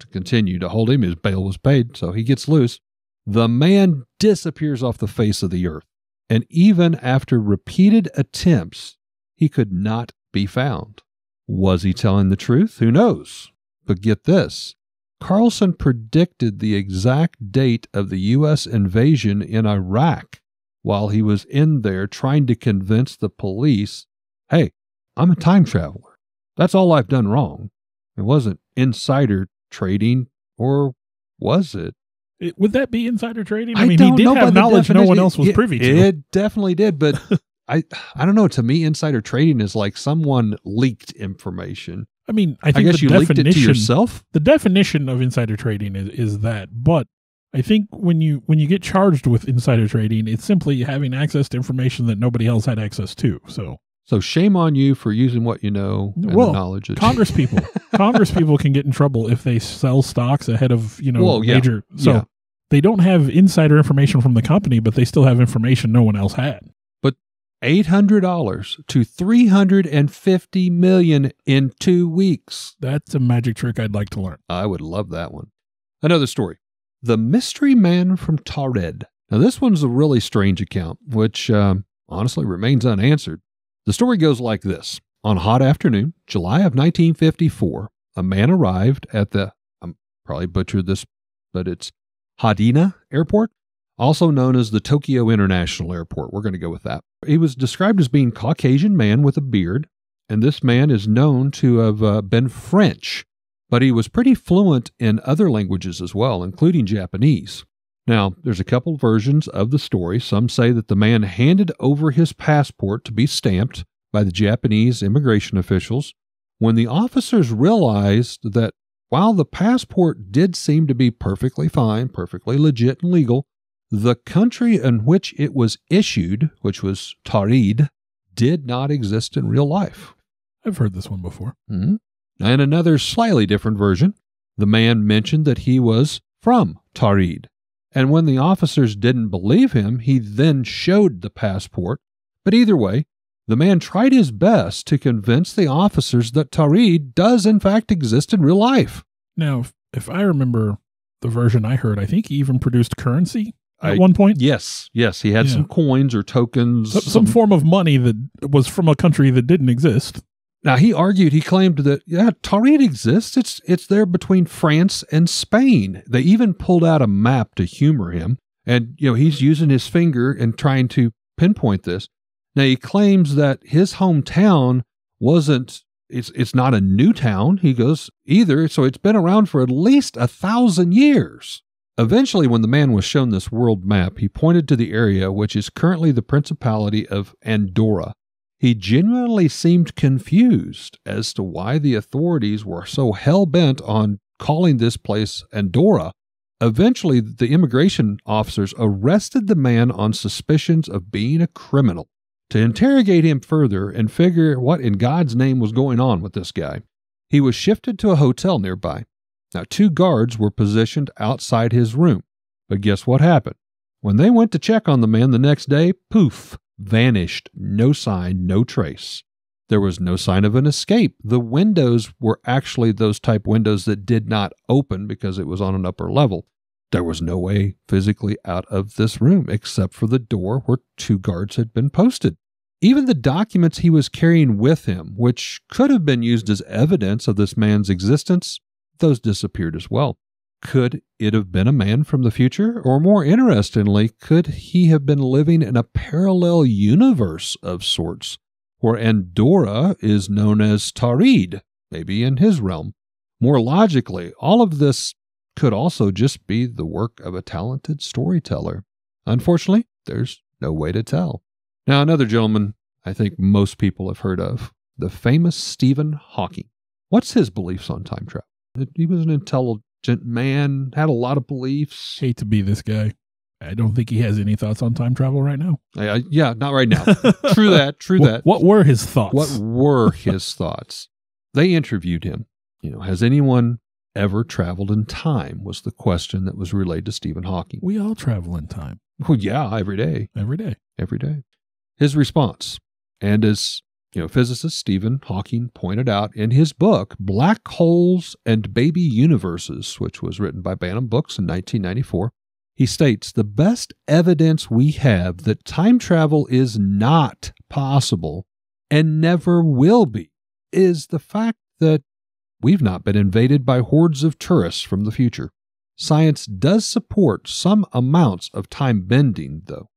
to continue to hold him. His bail was paid, so he gets loose. The man disappears off the face of the earth. And even after repeated attempts, he could not be found. Was he telling the truth? Who knows? But get this Carlson predicted the exact date of the U.S. invasion in Iraq while he was in there trying to convince the police hey, I'm a time traveler. That's all I've done wrong. It wasn't insider trading, or was it? it, would that be insider trading? I, mean, he did know have knowledge no one else was It- privy to. It definitely did, but I I don't know. To me, insider trading is like someone leaked information. I mean, I I, think guess the you leaked it to yourself. the definition of insider trading is, is that but i think when you when you get charged with insider trading it's simply having access to information that nobody else had access to so So shame on you for using what you know and Well, the knowledge. that- congress people congress people can get in trouble if they sell stocks ahead of you know Well, yeah. major so Yeah. they don't have insider information from the company but they still have information no one else had But eight hundred dollars to three hundred and fifty million in two weeks. that's a magic trick i'd like to learn I would love that one. Another story. The Mystery Man from Taured. Now, this one's a really strange account, which um, honestly remains unanswered. The story goes like this On a hot afternoon, July of 1954, a man arrived at the, I'm probably butchered this, but it's Hadina Airport, also known as the Tokyo International Airport. We're going to go with that. He was described as being Caucasian man with a beard, and this man is known to have uh, been French but he was pretty fluent in other languages as well, including Japanese. Now, there's a couple versions of the story. Some say that the man handed over his passport to be stamped by the Japanese immigration officials when the officers realized that while the passport did seem to be perfectly fine, perfectly legit and legal, the country in which it was issued, which was Taured, did not exist in real life. I've heard this one before. Mhm. And another slightly different version, the man mentioned that he was from Taured. And when the officers didn't believe him, he then showed the passport. But either way, the man tried his best to convince the officers that Taured does in fact exist in real life. Now, if, if I remember the version I heard, I think he even produced currency at I- one point. Yes, yes, he had Yeah. some coins or tokens. Some, some form of money that was from a country that didn't exist. Now he argued, he claimed that yeah, Taured exists. It's it's there between France and Spain. They even pulled out a map to humor him, and you know he's using his finger and trying to pinpoint this. Now he claims that his hometown wasn't. It's it's not a new town. He goes either. So it's been around for at least a thousand years. Eventually, when the man was shown this world map, he pointed to the area which is currently the Principality of Andorra. He genuinely seemed confused as to why the authorities were so hell bent on calling this place Andorra. Eventually, the immigration officers arrested the man on suspicions of being a criminal. To interrogate him further and figure what in God's name was going on with this guy, he was shifted to a hotel nearby. Now, two guards were positioned outside his room. But guess what happened? When they went to check on the man the next day, poof, vanished. No sign, no trace. There was no sign of an escape. The windows were actually those type windows that did not open because it was on an upper level. There was no way physically out of this room except for the door where two guards had been posted. Even the documents he was carrying with him, which could have been used as evidence of this man's existence, those disappeared as well. Could it have been a man from the future? Or more interestingly, could he have been living in a parallel universe of sorts, where Andorra is known as Taured, maybe in his realm? More logically, all of this could also just be the work of a talented storyteller. Unfortunately, there's no way to tell. Now, another gentleman I think most people have heard of, the famous Stephen Hawking. What's his beliefs on time travel? He was an intelligent man, had a lot of beliefs. Hate to be this guy. I don't think he has any thoughts on time travel right now. Uh, yeah, not right now. true that, true What, that. what were his thoughts? What were his thoughts? They interviewed him. You know, has anyone ever traveled in time? Was the question that was relayed to Stephen Hawking. we all travel in time Well, yeah, every day. every day. every day. His response, and as you know, physicist Stephen Hawking pointed out in his book Black Holes and Baby Universes, which was written by Bantam Books in 1994, he states the best evidence we have that time travel is not possible and never will be is the fact that we've not been invaded by hordes of tourists from the future. Science does support some amounts of time bending, though.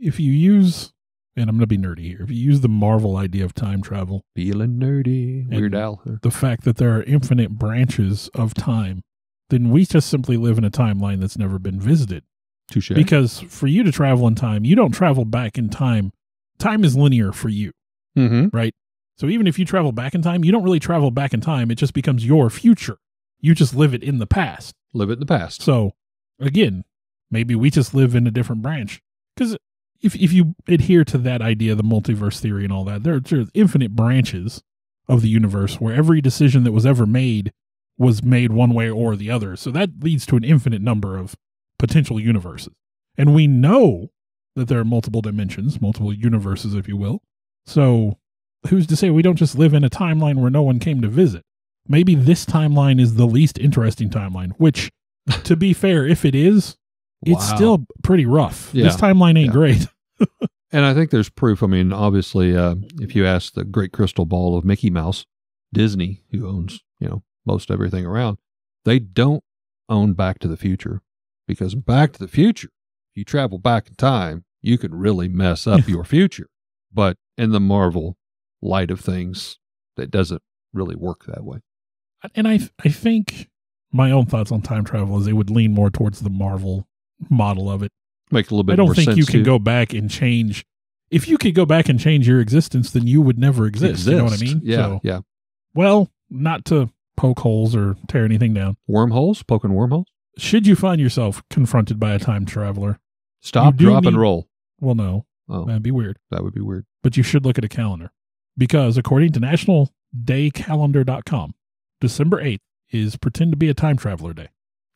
If you use, and I'm going to be nerdy here, if you use the Marvel idea of time travel, Feeling nerdy. Weird Al. the fact that there are infinite branches of time, then we just simply live in a timeline that's never been visited. Touche. Because for you to travel in time, you don't travel back in time. Time is linear for you, mm-hmm. right? So even if you travel back in time, you don't really travel back in time. It just becomes your future. You just live it in the past. Live it in the past. So again, maybe we just live in a different branch. Because if if you adhere to that idea, the multiverse theory and all that, there, there's infinite branches of the universe where every decision that was ever made was made one way or the other. So that leads to an infinite number of potential universes. And we know that there are multiple dimensions, multiple universes, if you will. So who's to say we don't just live in a timeline where no one came to visit? Maybe this timeline is the least interesting timeline, which, to be fair, if it is, it's Wow. still pretty rough. Yeah. This timeline ain't Yeah. great. And I think there's proof. I mean, obviously, uh, if you ask the great crystal ball of Mickey Mouse, Disney, who owns, you know, most everything around, they don't own Back to the Future because Back to the Future, if you travel back in time, you could really mess up your future. But in the Marvel light of things, that doesn't really work that way. And I, I think my own thoughts on time travel is they would lean more towards the Marvel model of it. Make a little bit I don't think you can go back and change. If you could go back and change your existence, then you would never exist. You know what I mean? Yeah, So, yeah. well, not to poke holes or tear anything down. Wormholes, poking wormholes. Should you find yourself confronted by a time traveler? Stop, drop, and roll. Well, no, Oh, that'd be weird. that would be weird. But you should look at a calendar because according to nationaldaycalendar.com, December 8th is pretend to be a time traveler day.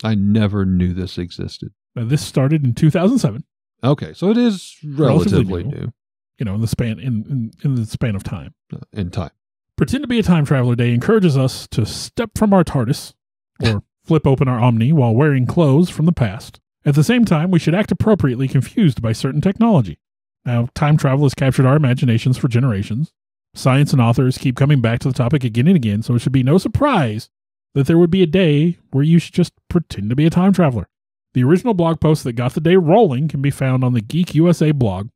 I never knew this existed. Now, this started in 2007, Okay, so it is Relatively relatively, new. new, you know, in the span in, in, in the span of time. uh, in time. Pretend to be a time traveler day encourages us to step from our TARDIS or flip open our Omni while wearing clothes from the past. At the same time, we should act appropriately confused by certain technology. Now, time travel has captured our imaginations for generations. Science and authors keep coming back to the topic again and again, so it should be no surprise that there would be a day where you should just pretend to be a time traveler. The original blog post that got the day rolling can be found on the Geek USA blog.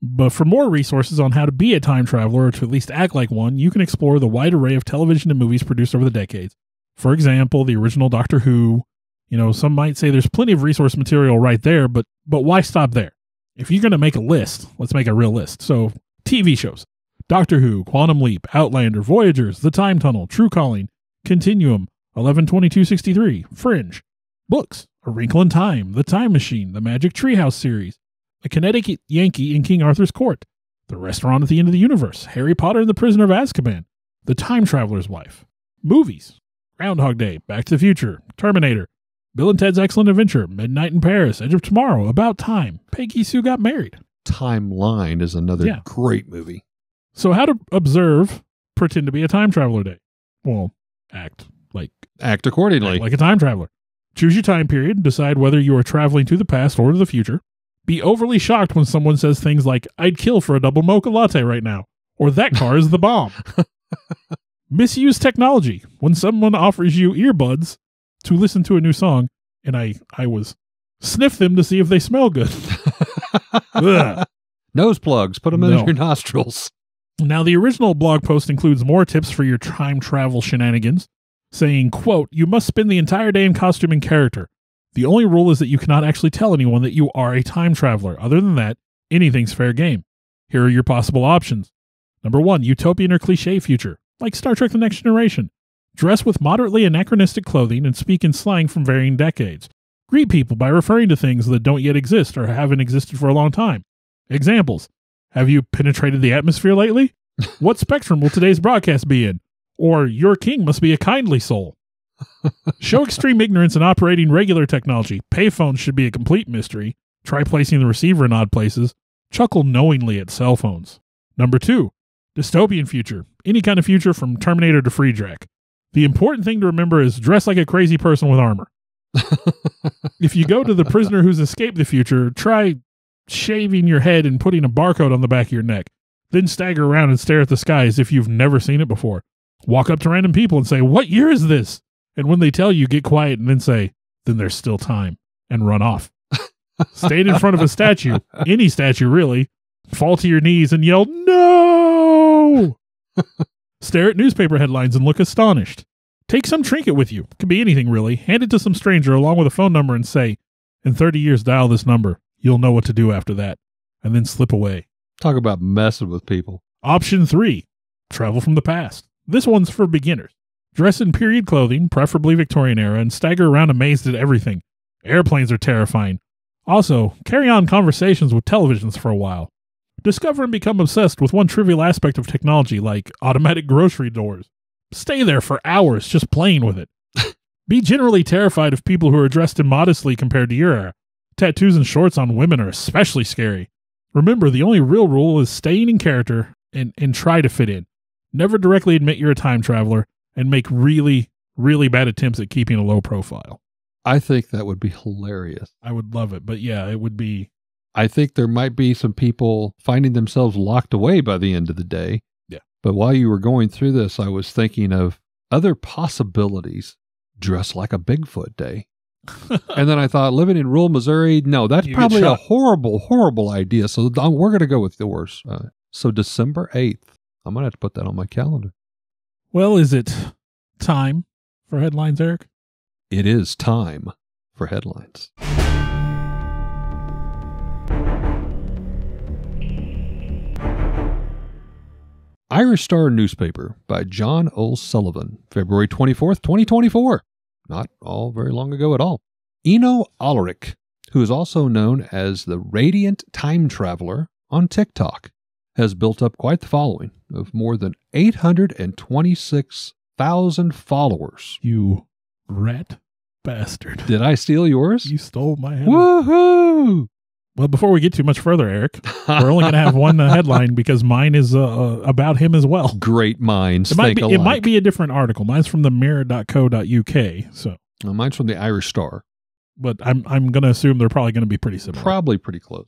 But for more resources on how to be a time traveler or to at least act like one, you can explore the wide array of television and movies produced over the decades. For example, the original Doctor Who. You know, some might say there's plenty of resource material right there, but but why stop there? If you're going to make a list, let's make a real list. So, TV shows. Doctor Who, Quantum Leap, Outlander, Voyagers, The Time Tunnel, True Calling, Continuum, 112263, Fringe. Books, A Wrinkle in Time, The Time Machine, The Magic Treehouse series, The Connecticut Yankee in King Arthur's Court, The Restaurant at the End of the Universe, Harry Potter and the Prisoner of Azkaban, The Time Traveler's Wife. Movies, Groundhog Day, Back to the Future, Terminator, Bill and Ted's Excellent Adventure, Midnight in Paris, Edge of Tomorrow, About Time, Peggy Sue Got Married. Timeline is another Yeah. great movie. So, how to observe pretend to be a time traveler day? Well, act like Act accordingly. act like a time traveler. Choose your time period, decide whether you are traveling to the past or to the future. Be overly shocked when someone says things like, I'd kill for a double mocha latte right now, or that car is the bomb. Misuse technology. When someone offers you earbuds to listen to a new song, and I, I was sniff them to see if they smell good. Nose plugs, put them No. in your nostrils. Now, the original blog post includes more tips for your time travel shenanigans, saying, quote, you must spend the entire day in costume and character. The only rule is that you cannot actually tell anyone that you are a time traveler. Other than that, anything's fair game. Here are your possible options. Number one, utopian or cliche future, like Star Trek The Next Generation. Dress with moderately anachronistic clothing and speak in slang from varying decades. Greet people by referring to things that don't yet exist or haven't existed for a long time. Examples Have you penetrated the atmosphere lately? what spectrum will today's broadcast be in? Or your king must be a kindly soul. Show extreme ignorance in operating regular technology. Payphones should be a complete mystery. Try placing the receiver in odd places. Chuckle knowingly at cell phones. Number two, dystopian future. Any kind of future from Terminator to Free Freedrack. The important thing to remember is dress like a crazy person with armor. if you go to the prisoner who's escaped the future, try shaving your head and putting a barcode on the back of your neck. Then stagger around and stare at the sky as if you've never seen it before. Walk up to random people and say, What year is this? And when they tell you, get quiet and then say, Then there's still time, and run off. Stand in front of a statue, any statue really, fall to your knees and yell, No! Stare at newspaper headlines and look astonished. Take some trinket with you. Could be anything really. Hand it to some stranger along with a phone number and say, In 30 years, dial this number. You'll know what to do after that. And then slip away. Talk about messing with people. Option three, travel from the past. This one's for beginners. Dress in period clothing, preferably Victorian era, and stagger around amazed at everything. Airplanes are terrifying. Also, carry on conversations with televisions for a while. Discover and become obsessed with one trivial aspect of technology, like automatic grocery doors. Stay there for hours just playing with it. Be generally terrified of people who are dressed immodestly compared to your era. Tattoos and shorts on women are especially scary. Remember, the only real rule is staying in character and, and try to fit in. Never directly admit you're a time traveler and make really, really bad attempts at keeping a low profile. I think that would be hilarious. I would love it, but yeah, it would be. I think there might be some people finding themselves locked away by the end of the day. Yeah. But while you were going through this, I was thinking of other possibilities. Dress like a Bigfoot day. and then I thought, living in rural Missouri, no, that's You probably a horrible, horrible idea. So we're going to go with yours. Uh, so December 8th, I might have to put that on my calendar. Well, is it time for headlines, Eric? It is time for headlines. Irish Star newspaper by John O'Sullivan, February 24th, 2024. Not all very long ago at all. Eno Alaric, who is also known as the Radiant Time Traveler on TikTok, has built up quite the following of more than 826,000 followers. You rat bastard. Did I steal yours? You stole my headline. Woohoo! Well, before we get too much further, Eric, we're only going to have one uh, headline because mine is uh, uh, about him as well. Great minds It might, think be, alike. it might be a different article. Mine's from the mirror.co.uk. So, Well, mine's from the Irish Star. but I'm I'm going to assume they're probably going to be pretty similar. Probably pretty close.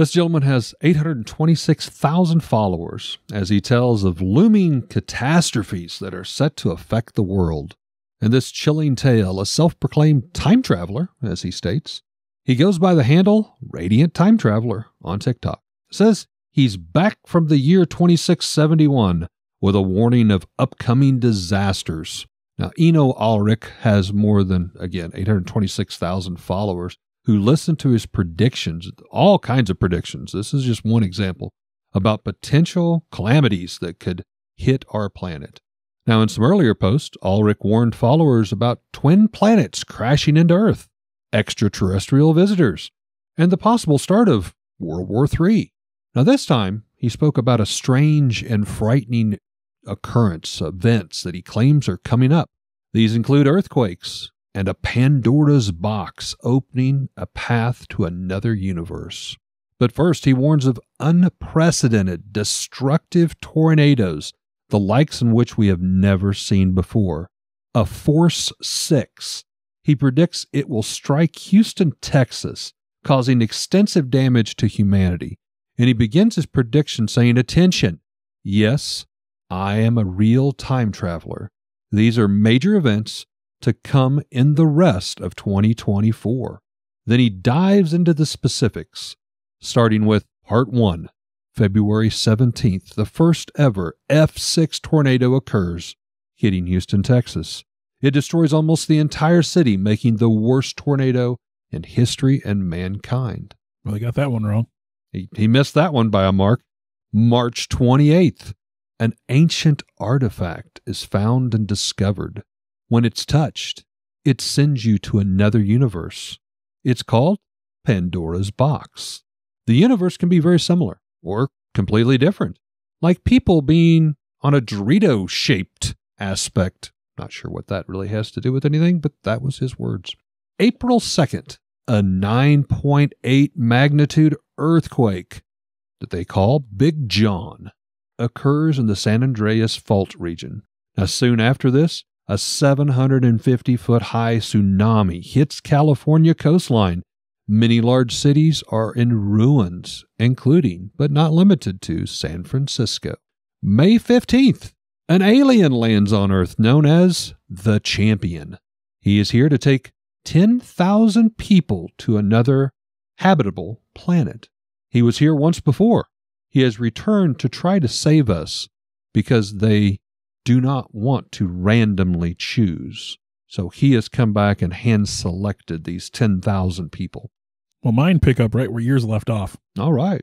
This gentleman has 826,000 followers as he tells of looming catastrophes that are set to affect the world. In this chilling tale, a self proclaimed time traveler, as he states, he goes by the handle Radiant Time Traveler on TikTok. Says he's back from the year 2671 with a warning of upcoming disasters. Now, Eno Ulrich has more than, again, 826,000 followers who listened to his predictions, all kinds of predictions. This is just one example about potential calamities that could hit our planet. Now, in some earlier posts, Ulrich warned followers about twin planets crashing into Earth, extraterrestrial visitors, and the possible start of World War III. Now, this time, he spoke about a strange and frightening occurrence, events that he claims are coming up. These include earthquakes and a Pandora's box opening a path to another universe. But first, he warns of unprecedented, destructive tornadoes, the likes in which we have never seen before. A Force 6. He predicts it will strike Houston, Texas, causing extensive damage to humanity. And he begins his prediction saying, Attention! Yes, I am a real time traveler. These are major events to come in the rest of 2024. Then he dives into the specifics, starting with Part 1. February 17th, the first ever F6 tornado occurs, hitting Houston, Texas. It destroys almost the entire city, making the worst tornado in history and mankind. Well, he got that one wrong. He, he missed that one by a mark. March 28th, an ancient artifact is found and discovered. When it's touched, it sends you to another universe. It's called Pandora's Box. The universe can be very similar or completely different, like people being on a Dorito shaped aspect. Not sure what that really has to do with anything, but that was his words. April 2nd, a 9.8 magnitude earthquake that they call Big John occurs in the San Andreas Fault region. Now, soon after this, a 750 foot high tsunami hits California coastline. Many large cities are in ruins, including, but not limited to, San Francisco. May 15th, an alien lands on Earth known as the Champion. He is here to take 10,000 people to another habitable planet. He was here once before. He has returned to try to save us because they do not want to randomly choose. So he has come back and hand selected these 10,000 people. Well, mine pick up right where yours left off. All right.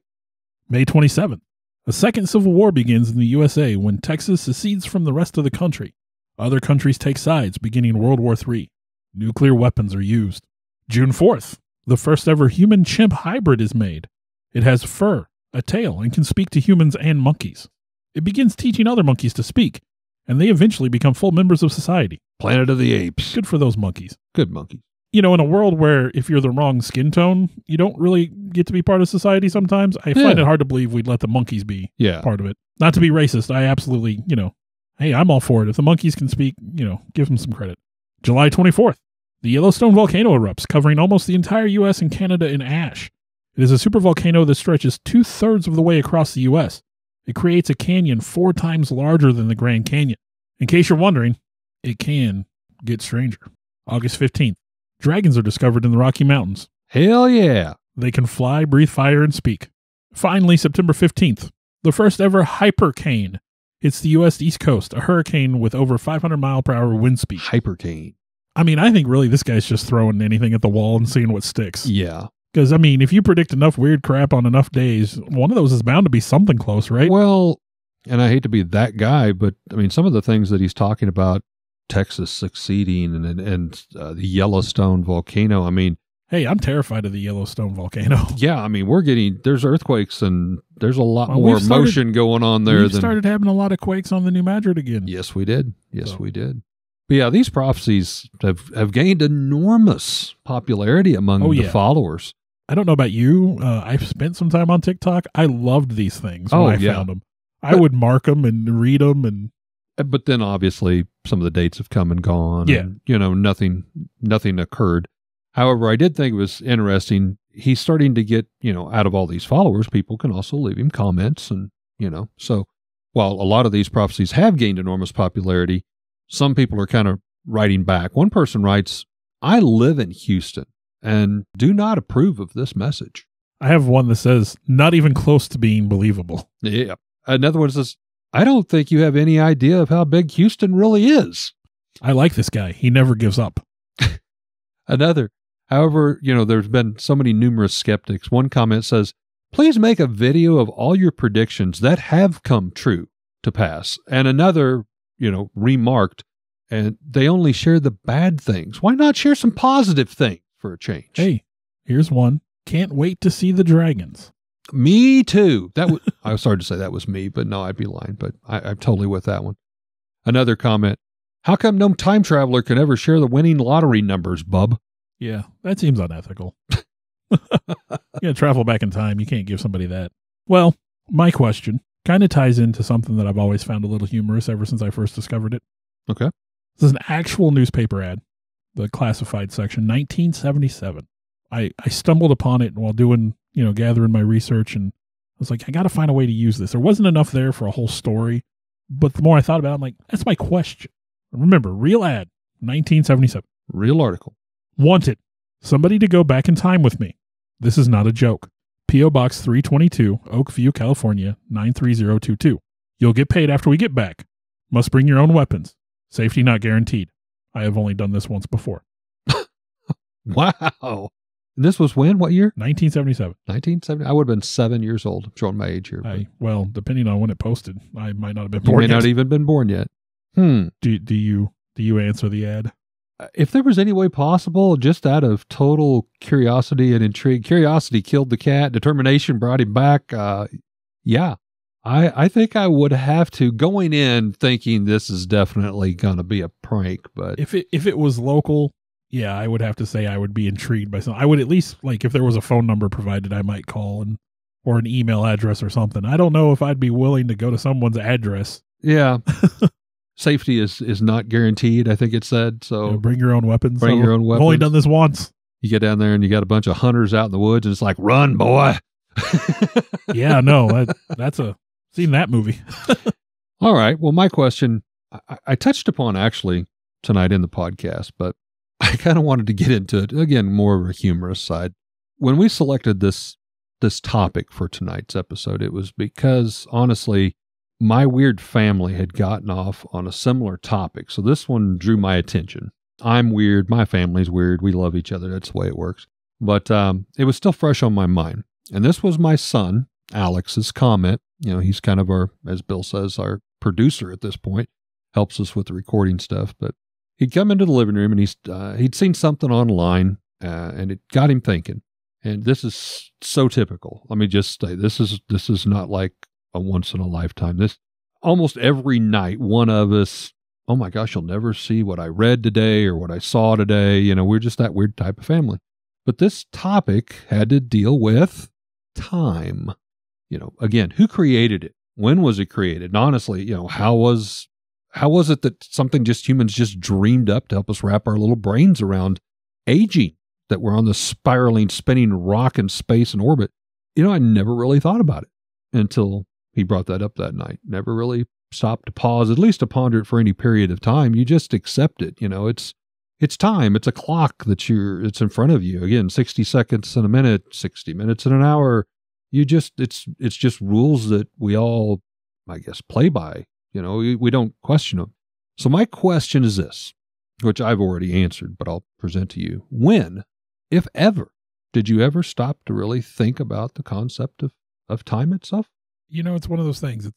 May 27th. A second civil war begins in the USA when Texas secedes from the rest of the country. Other countries take sides, beginning World War III. Nuclear weapons are used. June 4th. The first ever human chimp hybrid is made. It has fur, a tail, and can speak to humans and monkeys. It begins teaching other monkeys to speak, and they eventually become full members of society. Planet of the Apes. Good for those monkeys. Good monkey. You know, in a world where if you're the wrong skin tone, you don't really get to be part of society sometimes, I find it hard to believe we'd let the monkeys be Yeah. part of it. Not to be racist, I absolutely, you know, hey, I'm all for it. If the monkeys can speak, you know, give them some credit. July 24th, the Yellowstone volcano erupts, covering almost the entire U.S. and Canada in ash. It is a supervolcano that stretches two thirds of the way across the U.S. It creates a canyon four times larger than the Grand Canyon. In case you're wondering, it can get stranger. August 15th, dragons are discovered in the Rocky Mountains. Hell yeah. They can fly, breathe fire, and speak. Finally, September 15th, the first ever hypercane. It's the U.S. East Coast, a hurricane with over 500 mile per hour wind speed. Hypercane. I mean, I think really this guy's just throwing anything at the wall and seeing what sticks. Yeah. Because, I mean, if you predict enough weird crap on enough days, one of those is bound to be something close, right? Well, And I hate to be that guy, but I mean, some of the things that he's talking about, Texas succeeding and and, and uh, the Yellowstone volcano. I mean, Hey, I'm terrified of the Yellowstone volcano. yeah, I mean, we're getting there's earthquakes and there's a lot Well, more started- motion going on there We've started having a lot of quakes on the New Madrid again. Yes, we did. Yes, So- we did. But yeah, these prophecies have, have gained enormous popularity among Oh, the yeah. followers. I don't know about you. Uh, I've spent some time on TikTok. I loved these things when Oh, I yeah. found them. I But- would mark them and read them, and Uh, But then obviously some of the dates have come and gone. Yeah. and, you know, nothing nothing occurred. However, I did think it was interesting. He's starting to get, you know, out of all these followers, people can also leave him comments and, you know, so while a lot of these prophecies have gained enormous popularity, some people are kind of writing back. One person writes, I live in Houston and do not approve of this message. I have one that says not even close to being believable. Yeah. Another one says, I don't think you have any idea of how big Houston really is. I like this guy. He never gives up. Another, however, you know, there's been so many numerous skeptics. One comment says, please make a video of all your predictions that have come true to pass. And another, you know, remarked, and they only share the bad things. Why not share some positive things for a change? Hey, here's one. Can't wait to see the dragons. Me too. That was, I was sorry to say that was me, but no, I'd be lying, but I, I'm totally with that one. Another comment. How come no time traveler can ever share the winning lottery numbers, bub? Yeah, that seems unethical. you gotta travel back in time. You can't give somebody that. Well, my question kind of ties into something that I've always found a little humorous ever since I first discovered it. Okay. This is an actual newspaper ad, the classified section, 1977. I, I stumbled upon it while doing, you know, gathering my research and I was like, I got to find a way to use this. There wasn't enough there for a whole story. But the more I thought about it, I'm like, that's my question. Remember, real ad, 1977. Real article. Wanted. Somebody to go back in time with me. This is not a joke. P.O. Box 322, Oakview, California, 93022. You'll get paid after we get back. Must bring your own weapons. Safety not guaranteed. I have only done this once before. Wow. And this was when? What year? 1977. 1970. I would have been seven years old. I'm showing my age here. I, well, depending on when it posted, I might not have been you born may yet. not even been born yet. Hmm. do, do you do you answer the ad? If there was any way possible, just out of total curiosity and intrigue, curiosity killed the cat. Determination brought him back. Uh, yeah, I I think I would have to going in thinking this is definitely going to be a prank. But If it if it was local, yeah, I would have to say I would be intrigued by something. I would at least like if there was a phone number provided, I might call and or an email address or something. I don't know if I'd be willing to go to someone's address. yeah, safety is is not guaranteed. I think it said so. You know, bring your own weapons. Bring your own I've only done this once. you get down there and you got a bunch of hunters out in the woods, and it's like, run, boy. Yeah, no, that, that's a seen that movie. All right. Well, my question I, I touched upon actually tonight in the podcast, but I kind of wanted to get into it again, more of a humorous side. When we selected this this topic for tonight's episode, it was because honestly, my weird family had gotten off on a similar topic. So this one drew my attention. I'm weird. My family's weird. We love each other. That's the way it works. But um, it was still fresh on my mind. And this was my son, Alex's comment. You know, he's kind of our, as Bill says, our producer at this point, helps us with the recording stuff. But he'd come into the living room and he's uh, he'd seen something online uh, and it got him thinking. And this is so typical. Let me just say this is this is not like a once in a lifetime. This almost every night, one of us. Oh my gosh, you'll never see what I read today or what I saw today. You know, we're just that weird type of family. But this topic had to deal with time. You know, again, who created it? When was it created? And honestly, you know, how was how was it that something just humans just dreamed up to help us wrap our little brains around aging? That we're on the spiraling, spinning rock in space and orbit. You know, I never really thought about it until he brought that up that night. Never really stopped to pause, at least to ponder it for any period of time. You just accept it. You know, it's it's time. It's a clock that you're it's in front of you. Again, 60 seconds in a minute, 60 minutes in an hour. You just it's it's just rules that we all I guess play by. You know, we, we don't question them. So my question is this, which I've already answered, but I'll present to you. When, if ever, did you ever stop to really think about the concept of, of time itself? You know, it's one of those things.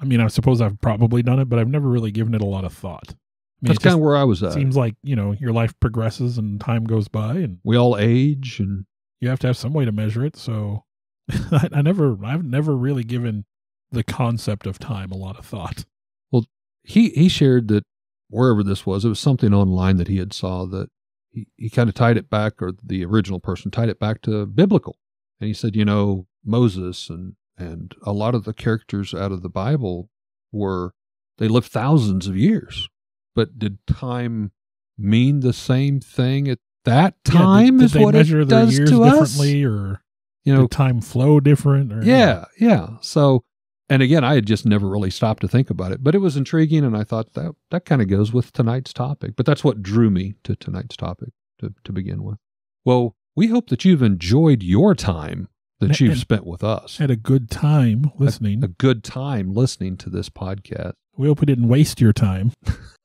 I mean, I suppose I've probably done it, but I've never really given it a lot of thought. I mean, That's kind of where I was at. seems like you know your life progresses and time goes by, and we all age and you have to have some way to measure it. So I, I never, I've never really given the concept of time a lot of thought. Well, he he shared that wherever this was, it was something online that he had saw that he, he kind of tied it back, or the original person tied it back to biblical. And he said, you know, Moses and and a lot of the characters out of the Bible were they lived thousands of years. But did time mean the same thing at that Yeah, did- time did, as they what measure it their does years to us? differently, or You know, did time flow different? Or yeah, yeah. So, and again, I had just never really stopped to think about it, but it was intriguing, and I thought that that kind of goes with tonight's topic. But that's what drew me to tonight's topic to to begin with. Well, we hope that you've enjoyed your time that you've and- spent with us. had a good time listening. A good time listening to this podcast. we hope we didn't waste your time.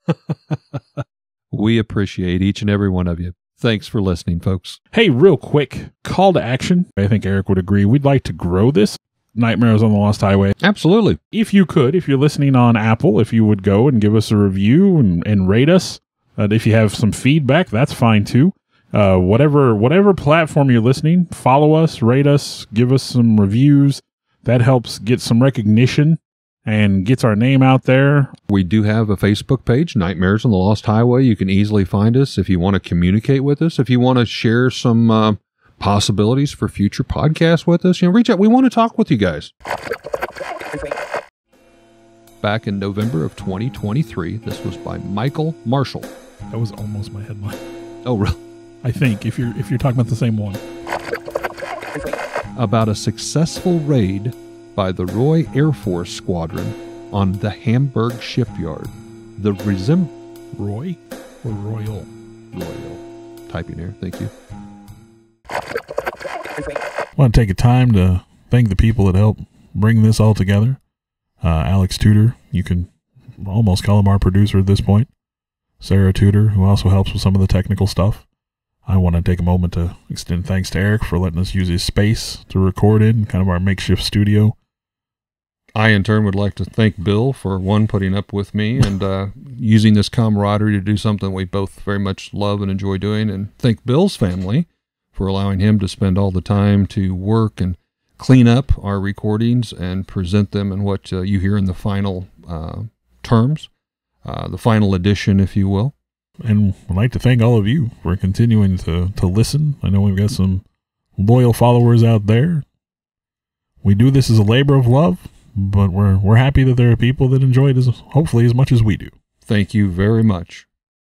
we appreciate each and every one of you. Thanks for listening, folks. Hey, real quick call to action. I think Eric would agree. We'd like to grow this Nightmares on the Lost Highway. Absolutely. If you could, if you're listening on Apple, if you would go and give us a review and, and rate us. Uh, if you have some feedback, that's fine too. Uh, whatever whatever platform you're listening, follow us, rate us, give us some reviews. That helps get some recognition and gets our name out there. We do have a Facebook page, Nightmares on the Lost Highway. You can easily find us if you want to communicate with us. If you want to share some uh, possibilities for future podcasts with us, you know, reach out. We want to talk with you guys. Back in November of 2023, this was by Michael Marshall. That was almost my headline. Oh, really? I think if you're if you're talking about the same one. About a successful raid by the Roy Air Force Squadron on the Hamburg shipyard. The Resem Roy or Royal? Royal. Typing error. Thank you. I want to take a time to thank the people that helped bring this all together. Uh, Alex Tudor, you can almost call him our producer at this point. Sarah Tudor, who also helps with some of the technical stuff. I want to take a moment to extend thanks to Eric for letting us use his space to record in, kind of our makeshift studio. I, in turn, would like to thank Bill for one, putting up with me and uh, using this camaraderie to do something we both very much love and enjoy doing, and thank Bill's family for allowing him to spend all the time to work and clean up our recordings and present them in what uh, you hear in the final uh, terms, uh, the final edition, if you will. And I'd like to thank all of you for continuing to, to listen. I know we've got some loyal followers out there. We do this as a labor of love, but we're we're happy that there are people that enjoy it as hopefully as much as we do. Thank you very much.